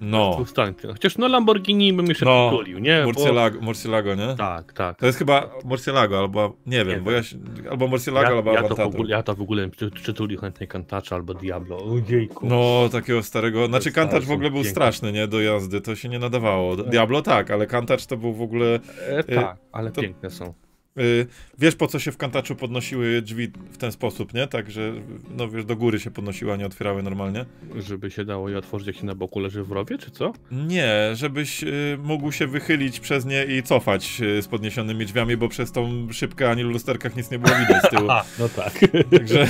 Speaker 1: No!
Speaker 2: Dwóch. Chociaż no Lamborghini bym jeszcze
Speaker 1: No.
Speaker 2: nie? Bo...
Speaker 1: Murcielago, Murcielago, nie?
Speaker 2: Tak, tak.
Speaker 1: To jest chyba Murcielago, albo nie wiem,
Speaker 2: Nie
Speaker 1: bo ja się, albo Murcielago,
Speaker 2: Ja,
Speaker 1: albo
Speaker 2: ja, to w ogóle, ja to w ogóle przy- przytulił chętnie Kantacza albo Diablo. Ojejku.
Speaker 1: No, takiego starego. Znaczy, Kantacz w ogóle był
Speaker 2: piękne.
Speaker 1: straszny, nie? Do jazdy, to się nie nadawało. Diablo tak, ale Kantacz to był w ogóle.
Speaker 2: E, tak, ale
Speaker 1: to-
Speaker 2: piękne są.
Speaker 1: Y, wiesz po co się w kantaczu podnosiły drzwi w ten sposób, nie? Tak, że no wiesz, do góry się podnosiły, a nie otwierały normalnie?
Speaker 2: Żeby się dało je otworzyć, jak się na boku leży w rowie, czy co?
Speaker 1: Nie, żebyś y, mógł się wychylić przez nie i cofać y, z podniesionymi drzwiami, bo przez tą szybkę ani w lusterkach nic nie było widać z tyłu. <laughs>
Speaker 2: No tak.
Speaker 1: Także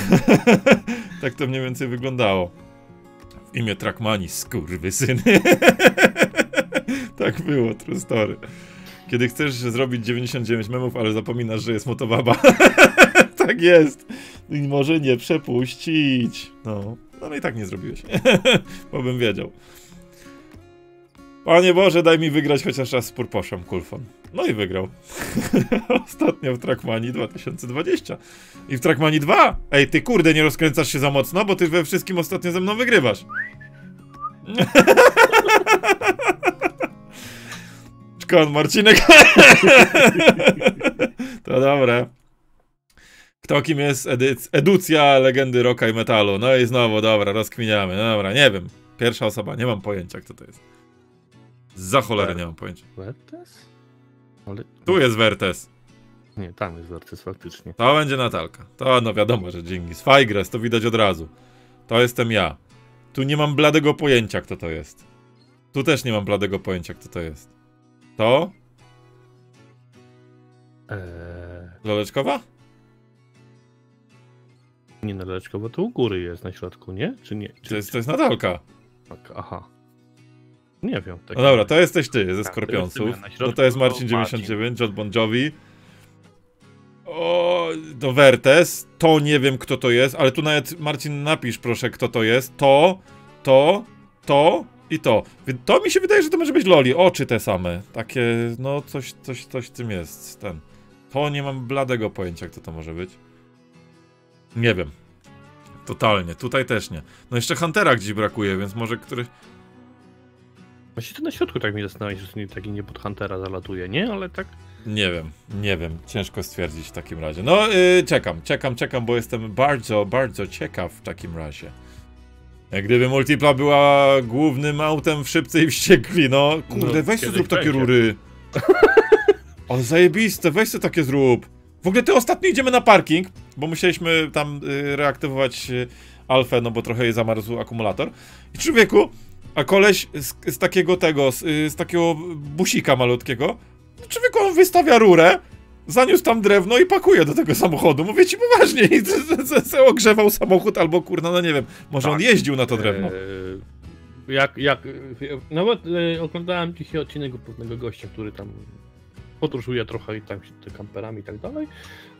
Speaker 1: <laughs> tak to mniej więcej wyglądało. W imię Trackmani, skurwysyny. <laughs> tak było, true story. Kiedy chcesz zrobić 99 memów, ale zapominasz, że jest motobaba. <laughs> tak jest. I może nie przepuścić. No, no, no i tak nie zrobiłeś. <laughs> bo bym wiedział. Panie Boże, daj mi wygrać chociaż raz z Purposzem Kulfon. No i wygrał. <laughs> Ostatnio w Trackmanii 2020. I w Trackmanii 2. Ej, ty kurde, nie rozkręcasz się za mocno, bo ty we wszystkim ostatnio ze mną wygrywasz. Czkon, Marcinek. to dobre. Kto kim jest edyc- Educja legendy rocka i metalu? No i znowu, dobra, rozkminiamy. No dobra, nie wiem. Pierwsza osoba, nie mam pojęcia, kto to jest. Za cholerę nie mam pojęcia.
Speaker 2: Wertes? Ale...
Speaker 1: Tu jest Wertes.
Speaker 2: Nie, tam jest Wertes faktycznie.
Speaker 1: To będzie Natalka. To no wiadomo, że Dżingis. Fajgres, to widać od razu. To jestem ja. Tu nie mam bladego pojęcia, kto to jest. Tu też nie mam bladego pojęcia, kto to jest. To?
Speaker 2: Eee,
Speaker 1: Loleczkowa?
Speaker 2: nie naleczko, bo tu u góry jest na środku, nie? Czy nie? Czy,
Speaker 1: To jest, to jest Natalka.
Speaker 2: tak, aha. Nie wiem. Tak
Speaker 1: No dobra, to jesteś ty ze
Speaker 2: Tak,
Speaker 1: Skorpionsów.
Speaker 2: to. Na
Speaker 1: No to jest
Speaker 2: to
Speaker 1: Marcin
Speaker 2: Marcin.
Speaker 1: 99, John Bon Jovi. O, to Wertes. To nie wiem kto to jest, ale tu nawet Marcin napisz proszę kto to jest. To, to, to i to. To mi się wydaje, że to może być Loli. Oczy te same. Takie, no coś, coś, coś tym jest. Ten. To nie mam bladego pojęcia kto to może być. Nie wiem. Totalnie. Tutaj też nie. No jeszcze Huntera gdzieś brakuje, więc może któryś...
Speaker 2: Właśnie to na środku tak mi zastanawiam się, że nie, taki nie pod Huntera zalatuje, nie? Ale tak...
Speaker 1: Nie wiem, nie wiem. Ciężko stwierdzić w takim razie. No, yy, czekam, czekam, czekam, bo jestem bardzo, bardzo ciekaw w takim razie. Jak gdyby Multipla była głównym autem w szybce i wściekli, no. Kurde,
Speaker 2: No,
Speaker 1: weź sobie zrób takie rury. <laughs> Ale zajebiste, weź sobie takie zrób. W ogóle ty ostatnio idziemy na parking, bo musieliśmy tam y, reaktywować y, alfę, no bo trochę jej zamarzł akumulator. I człowieku, a koleś z, z takiego tego, z, y, z takiego busika malutkiego, człowieku on wystawia rurę, zaniósł tam drewno i pakuje do tego samochodu. Mówię ci poważnie, <laughs> i ogrzewał samochód albo kurna, no nie wiem, może on
Speaker 2: Tak.
Speaker 1: jeździł na to drewno.
Speaker 2: Eee, jak, jak, e, nawet e, oglądałem dzisiaj odcinek u pewnego gościa, który tam podróżuje trochę i tam się kamperami i tak dalej,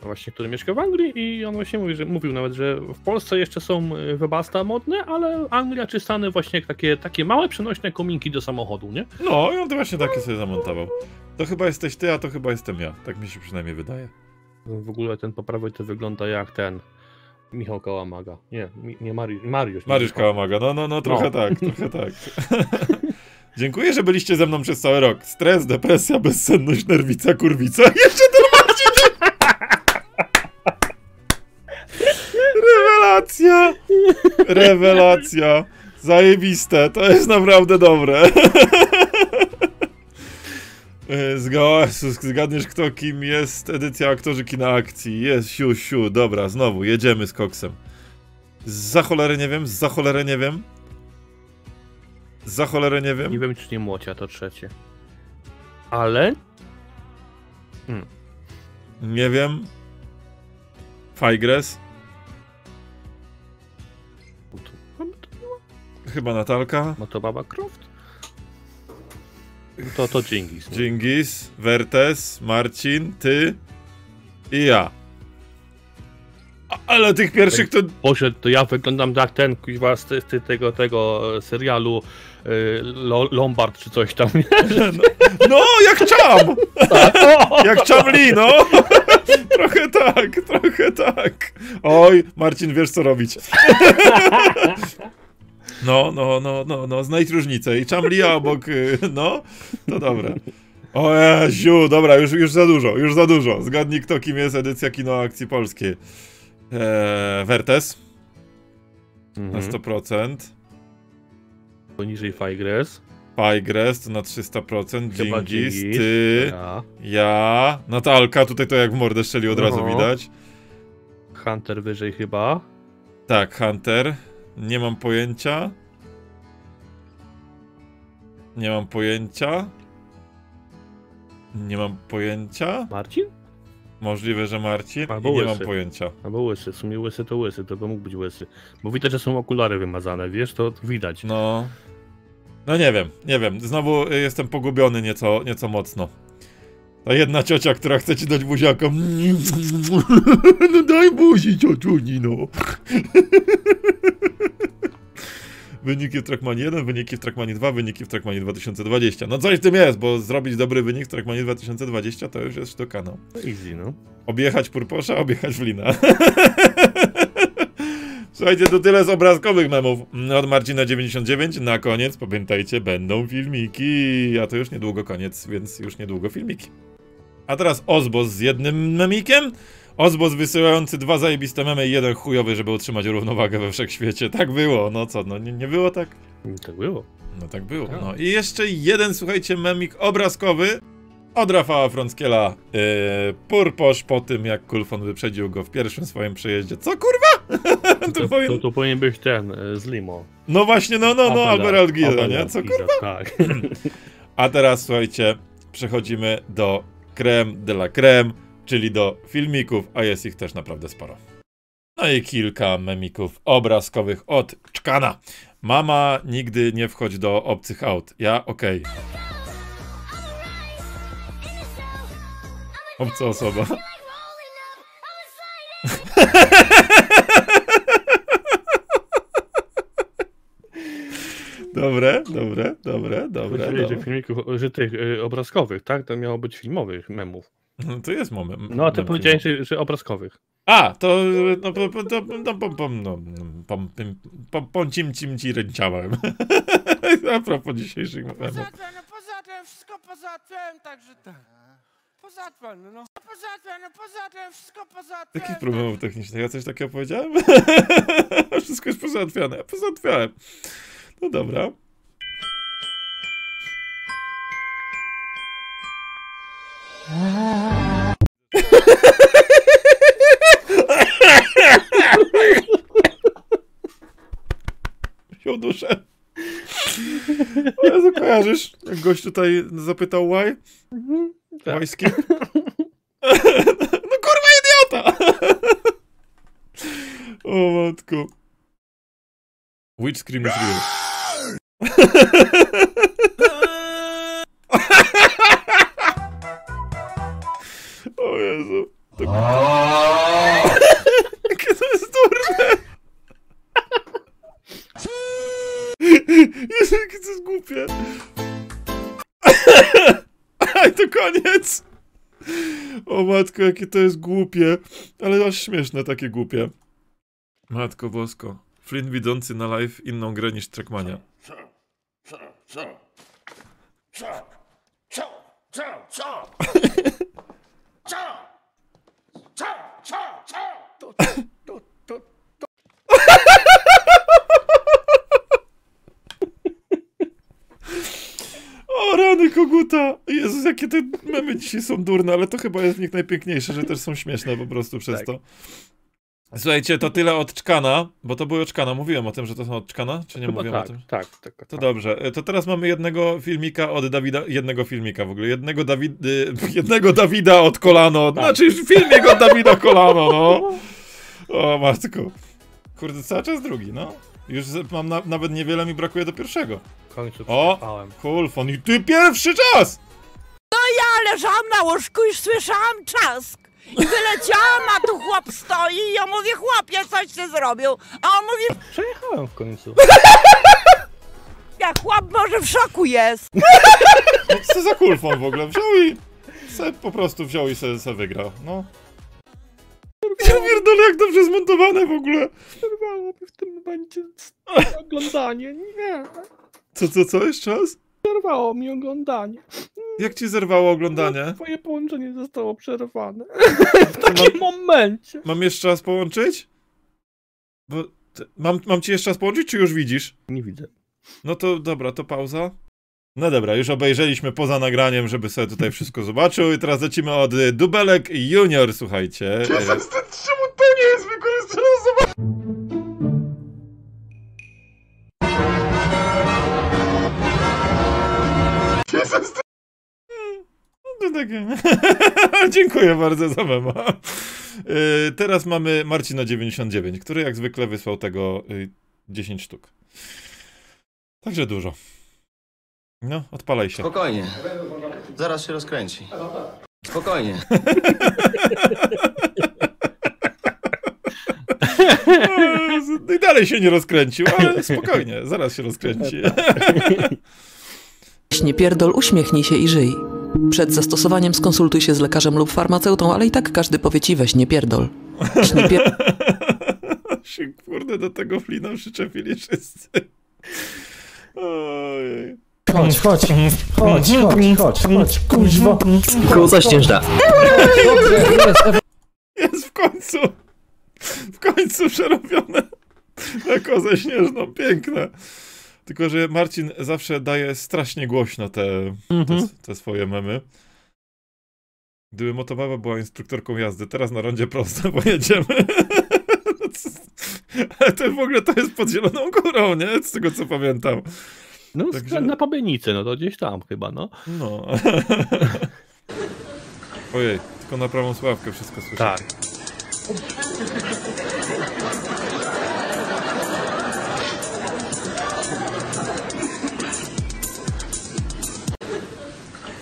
Speaker 2: a właśnie który mieszka w Anglii i on właśnie mówi, że, mówił nawet, że w Polsce jeszcze są e, webasta modne, ale Anglia czy Stany właśnie takie, takie małe przenośne kominki do samochodu, nie?
Speaker 1: No i on to właśnie takie sobie zamontował. To chyba jesteś ty, a to chyba jestem ja. Tak mi się przynajmniej wydaje.
Speaker 2: W ogóle ten po prawej to wygląda jak ten Michał Kałamaga. Nie, nie Mariusz. Mariusz,
Speaker 1: Mariusz. Kałamaga, no, no, no, trochę
Speaker 2: No.
Speaker 1: tak, trochę tak. <laughs> Dziękuję, że byliście ze mną przez cały rok. Stres, depresja, bezsenność, nerwica, kurwica. <laughs> Jeszcze ten Marcin! Rewelacja! Rewelacja! Zajebiste, to jest naprawdę dobre. <laughs> E, Zga zgadniesz kto kim jest edycja aktorzy kina akcji. Jest, siu, siu, dobra, znowu, jedziemy z koksem. Za cholerę nie wiem, za cholerę nie wiem. Za cholerę nie wiem.
Speaker 2: Nie wiem, czy nie Młocia, to trzecie. Ale
Speaker 1: Nie wiem. Fajgres. Chyba Natalka.
Speaker 2: No to Baba Croft? To to Jingis. nie?
Speaker 1: Dżingis, Wertes, Marcin, ty i ja. A, ale tych pierwszych to...
Speaker 2: Boże, to ja wyglądam jak ten kuźwa z, z tego, tego serialu y, Lo, Lombard czy coś tam. <laughs>
Speaker 1: No, jak Cham! <laughs> Jak Cham Lee, no! <laughs> trochę tak, trochę tak. Oj, Marcin, wiesz co robić. No, no, no, no, no, znajdź różnicę. I Cham Lee obok, y, no, to dobra. O Jeziu, dobra, już, już za dużo, już za dużo. Zgadnij kto kim jest edycja Kino Akcji Polskiej. Eee, Wertes na
Speaker 2: Mhm.
Speaker 1: 100%.
Speaker 2: Poniżej Figres.
Speaker 1: Pygrest na 300%,
Speaker 2: Chyba
Speaker 1: Dżingis,
Speaker 2: Dżingis.
Speaker 1: ty,
Speaker 2: Ja.
Speaker 1: ja, Natalka, tutaj to jak w mordę strzeli od razu
Speaker 2: No.
Speaker 1: widać.
Speaker 2: Hunter wyżej chyba.
Speaker 1: Tak, Hunter, nie mam pojęcia. Nie mam pojęcia. Nie mam pojęcia.
Speaker 2: Marcin?
Speaker 1: Możliwe, że Marcin.
Speaker 2: Albo
Speaker 1: nie mam
Speaker 2: Łysy.
Speaker 1: pojęcia.
Speaker 2: Albo łysy. W sumie łysy to łysy, to by mógł być łysy. Bo widać, że są okulary wymazane, wiesz, to widać.
Speaker 1: No. No nie wiem, nie wiem. Znowu y, jestem pogubiony nieco, nieco mocno. Ta jedna ciocia, która chce ci dać buziaka. <laughs> No daj buzi, ciociu, no. <laughs> Wyniki w Trackmanie 1, wyniki w Trackmanie 2, wyniki w Trackmanie 2020. No coś w tym jest, bo zrobić dobry wynik w Trackmanie 2020 to już jest sztuka, no.
Speaker 2: Easy, no.
Speaker 1: Objechać Purposza, objechać Flina. <laughs> Słuchajcie, to tyle z obrazkowych memów od Marcina99. Na koniec, pamiętajcie, będą filmiki. A to już niedługo koniec, więc już niedługo filmiki. A teraz Ozbos z jednym memikiem. Ozbos wysyłający dwa zajebiste memy i jeden chujowy, żeby utrzymać równowagę we wszechświecie. Tak było, no co, no nie, nie było tak?
Speaker 2: Tak było.
Speaker 1: No tak było.
Speaker 2: Tak.
Speaker 1: No i jeszcze jeden, słuchajcie, memik obrazkowy od Rafała Frąckiela. Yy, Purposz po tym, jak Kulfon wyprzedził go w pierwszym swoim przejeździe. Co kurwa? to <laughs>
Speaker 2: To,
Speaker 1: powiem...
Speaker 2: to, to powinien być ten, e, z Limo.
Speaker 1: No właśnie, no, no, no, Alberald Gilda, nie? Co kurwa?
Speaker 2: kurwa? Tak. <laughs>
Speaker 1: A teraz, słuchajcie, przechodzimy do creme de la creme, czyli do filmików, a jest ich też naprawdę sporo. No i kilka memików obrazkowych od Czkana. Mama, nigdy nie wchodź do obcych aut. Ja, okej. Obca osoba. <laughs> Dobre, dobre, dobre, dobre. Dobre.
Speaker 2: filmików, że tych e, obrazkowych, tak? To miało być filmowych memów.
Speaker 1: No to jest moment.
Speaker 2: No a ty powiedziałeś, że, że obrazkowych.
Speaker 1: A, to no, po, po, to, no, pom, pom, no, pom, pom, pom, pom, cim, cim, ci ręciałem. <laughs> A propos dzisiejszych memów.
Speaker 4: Poza tym, no poza tym, wszystko poza tym, także tak. Poza tym, no. Poza tym, no poza tym, wszystko poza tym.
Speaker 1: Jakich problemów technicznych? Ja coś takiego powiedziałem? <laughs> Wszystko jest pozałatwiane. Ja pozałatwiałem. No dobra. Wziął duszę. O Jezu, kojarzysz? Jak gość tutaj zapytał why?
Speaker 2: Tak.
Speaker 1: Why skip? No kurwa idiota! O matko. Witch Scream is real. <laughs> O Jezu. To... <laughs> Jakie to jest durne! <laughs> Jezu, jakie to jest głupie. Aj, to koniec! O matko, jakie to jest głupie. Ale aż śmieszne, takie głupie. Matko bosko. Flynn widzący na live inną grę niż Trackmania.
Speaker 3: Co? Co? Co? Co? Co? Co? Co? Co? Co? Co? To, to, to, to.
Speaker 1: O, rany koguta! Jezus, jakie te memy dzisiaj są durne, ale to chyba jest w nich najpiękniejsze, że też są śmieszne po prostu przez
Speaker 2: Tak.
Speaker 1: to. Słuchajcie, to tyle od Czkana, bo to były od Czkana. Mówiłem o tym, że to są od Czkana, czy nie
Speaker 2: Chyba
Speaker 1: mówiłem
Speaker 2: tak,
Speaker 1: o tym?
Speaker 2: tak, tak, tak.
Speaker 1: To dobrze. E, To teraz mamy jednego filmika od Dawida, jednego filmika w ogóle, jednego, Dawid, y, <laughs> jednego Dawida od kolano,
Speaker 2: Tak.
Speaker 1: znaczy filmik od Dawida kolano, no. O matko. Kurde, cały czas drugi, no. Już mam na, nawet niewiele mi brakuje do pierwszego.
Speaker 2: Końcu
Speaker 1: O! Kulfon i ty pierwszy czas!
Speaker 5: Ja leżałam na łóżku i słyszałam trzask. I wyleciałam, a tu chłop stoi i ja mówię, chłopie, coś ty zrobił. A on mówi,
Speaker 2: Przejechałem w końcu.
Speaker 5: jak chłop może w szoku jest.
Speaker 1: No, co za kulfon w ogóle? Wziął i se po prostu wziął i se, se wygrał, no. Ja pierdolę, jak dobrze zmontowane w ogóle.
Speaker 2: Przerwało mi w tym momencie <laughs> oglądanie. Nie,
Speaker 1: Co, co, co? Jeszcze raz?
Speaker 2: Przerwało mi oglądanie.
Speaker 1: Jak ci zerwało oglądanie?
Speaker 2: Twoje połączenie zostało przerwane. <laughs> W takim momencie.
Speaker 1: Mam jeszcze raz połączyć? Bo te, mam, mam ci jeszcze raz połączyć, czy już widzisz?
Speaker 2: Nie widzę.
Speaker 1: No to dobra, to pauza. No dobra, już obejrzeliśmy poza nagraniem, żeby sobie tutaj wszystko zobaczył i teraz lecimy od Dubelek Junior, słuchajcie.
Speaker 3: Czemu to nie jest wykorzystane za
Speaker 1: takie... <laughs> Dziękuję bardzo za mema. Y, Teraz mamy Marcina 99, który jak zwykle wysłał tego y, 10 sztuk. Także dużo. No, odpalaj się.
Speaker 6: Spokojnie. Zaraz się rozkręci. Spokojnie. <laughs>
Speaker 1: No i dalej się nie rozkręcił, ale spokojnie, zaraz się rozkręci.
Speaker 7: Nie pierdol, uśmiechnij się i żyj. Przed zastosowaniem skonsultuj się z lekarzem lub farmaceutą, ale i tak każdy powie ci weź nie pierdol. Nie pier... <laughs>
Speaker 1: się kurde do tego flina przyczepili wszyscy. Ojej.
Speaker 8: Chodź, chodź, chodź, chodź, chodź, chodź, kuźwa.
Speaker 9: Koza ściężna.
Speaker 8: Jest
Speaker 1: w końcu! W końcu przerobione na kozę śnieżną. Piękne. Tylko, że Marcin zawsze daje strasznie głośno te, te, te swoje memy. Gdyby Motobaba była instruktorką jazdy, teraz na rondzie prosto <laughs> pojedziemy. Ale to w ogóle to jest pod Zieloną Górą, nie? Z tego co pamiętam.
Speaker 2: No,
Speaker 1: Także-
Speaker 2: na Pabianicy, no to gdzieś tam chyba, no.
Speaker 1: No. <laughs> Ojej, tylko na prawą sławkę wszystko słyszę.
Speaker 2: Tak.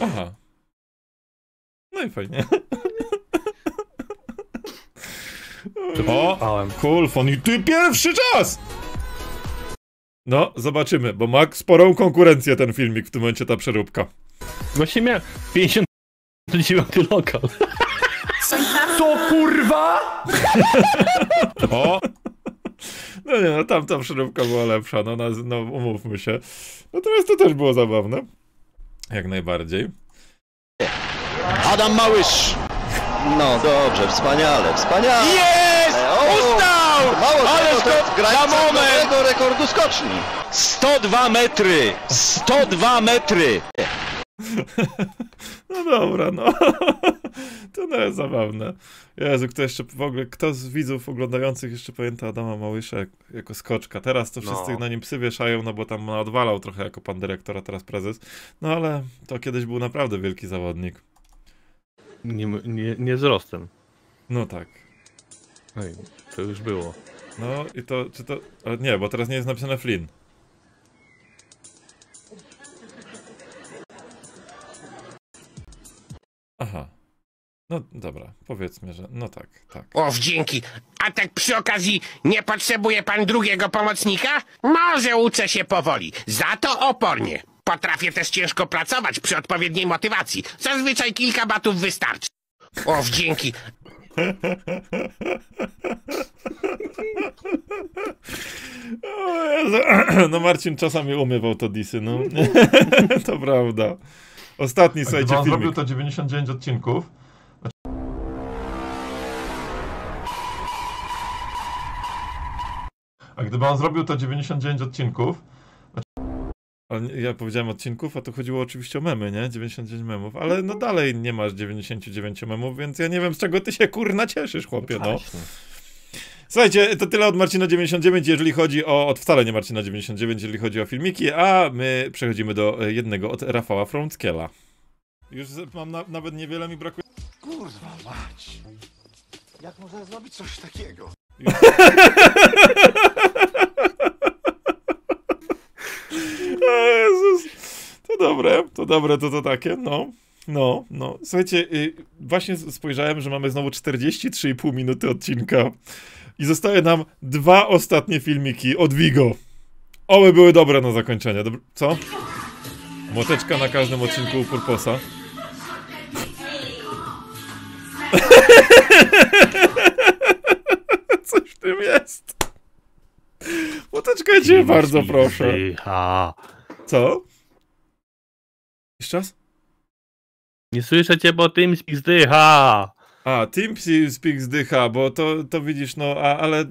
Speaker 1: Aha. No i fajnie. O. Kulfon i ty pierwszy czas! No, zobaczymy, bo ma sporą konkurencję ten filmik w tym momencie, ta przeróbka.
Speaker 2: Właśnie miałem 59 lokal.
Speaker 8: To kurwa!
Speaker 1: O! No nie, no tamta przeróbka była lepsza, no, no umówmy się. Natomiast to też było zabawne. Jak najbardziej.
Speaker 6: Adam Małysz! No dobrze, wspaniale, wspaniale!
Speaker 3: Jest!
Speaker 6: O,
Speaker 3: Ustał!
Speaker 6: Mało
Speaker 3: Ależ
Speaker 6: tego, to
Speaker 3: za moment!
Speaker 6: rekordu skoczni.
Speaker 3: 102 metry! 102 metry! <laughs>
Speaker 1: No dobra, no. <laughs> To no jest zabawne. Jezu, kto jeszcze w ogóle, kto z widzów oglądających jeszcze pamięta Adama Małysza jak, jako skoczka? Teraz to wszyscy
Speaker 2: No.
Speaker 1: na nim psy wieszają, no bo tam odwalał trochę jako pan dyrektor, a teraz prezes. No ale to kiedyś był naprawdę wielki zawodnik.
Speaker 2: Nie, nie, nie z rostem.
Speaker 1: No tak.
Speaker 2: Ej, to już było.
Speaker 1: No i to, czy to, nie, bo teraz nie jest napisane Flynn. No dobra, powiedzmy, że no tak, tak.
Speaker 3: O, dzięki. A tak przy okazji, nie potrzebuje pan drugiego pomocnika? Może uczę się powoli, za to opornie. Potrafię też ciężko pracować przy odpowiedniej motywacji. Zazwyczaj kilka batów wystarczy. O, dzięki. <clears throat>
Speaker 1: No Marcin czasami umywał to disy, no. <laughs> <laughs> to prawda. Ostatni, słuchajcie,
Speaker 10: on
Speaker 1: filmik.
Speaker 10: zrobił to 99 odcinków. A gdyby on zrobił to 99 odcinków,
Speaker 1: ja powiedziałem odcinków, a to chodziło oczywiście o memy, nie? 99 memów, ale no dalej nie masz 99 memów, więc ja nie wiem z czego ty się kurna cieszysz, chłopie, no. Słuchajcie, to tyle od Marcina 99, jeżeli chodzi o, od wcale nie Marcina 99, jeżeli chodzi o filmiki, a my przechodzimy do e, jednego od Rafała Frąckiela. Już mam na, nawet niewiele mi brakuje.
Speaker 3: Kurwa mać. Jak można zrobić coś takiego? <laughs> <laughs>
Speaker 1: O Jezus. To dobre, to dobre, to to takie, no. No, no. Słuchajcie, y, właśnie spojrzałem, że mamy znowu 43,5 minuty odcinka i zostały nam dwa ostatnie filmiki od Vigo. Oby były dobre na zakończenie. Dobr co? Moteczka na każdym odcinku u Purposa. <laughs> Coś w tym jest. Cię bardzo proszę. Co? Jeszcze raz?
Speaker 2: Nie słyszę cię, bo tym zdycha.
Speaker 1: A, Team Speak zdycha, bo to, to widzisz, no, a, ale y,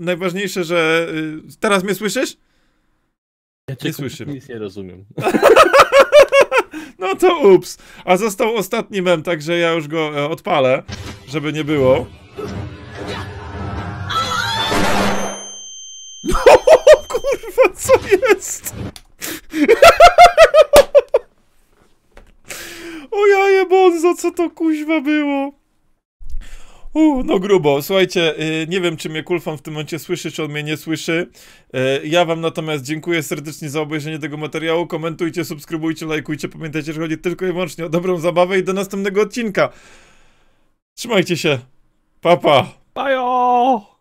Speaker 1: najważniejsze, że... Y, teraz mnie słyszysz?
Speaker 2: Ja
Speaker 1: Nie słyszę.
Speaker 2: Nic nie rozumiem. <laughs>
Speaker 1: to ups. A został ostatni mem, także ja już go e, odpalę, żeby nie było. Kurwa, co jest? O jaje co to kuźwa było? U, no grubo. Słuchajcie, y, nie wiem, czy mnie Kulfon w tym momencie słyszy, czy on mnie nie słyszy. Y, ja wam natomiast dziękuję serdecznie za obejrzenie tego materiału. Komentujcie, subskrybujcie, lajkujcie. Pamiętajcie, że chodzi tylko i wyłącznie o dobrą zabawę i do następnego odcinka. Trzymajcie się. Pa, pa.
Speaker 2: Bajo!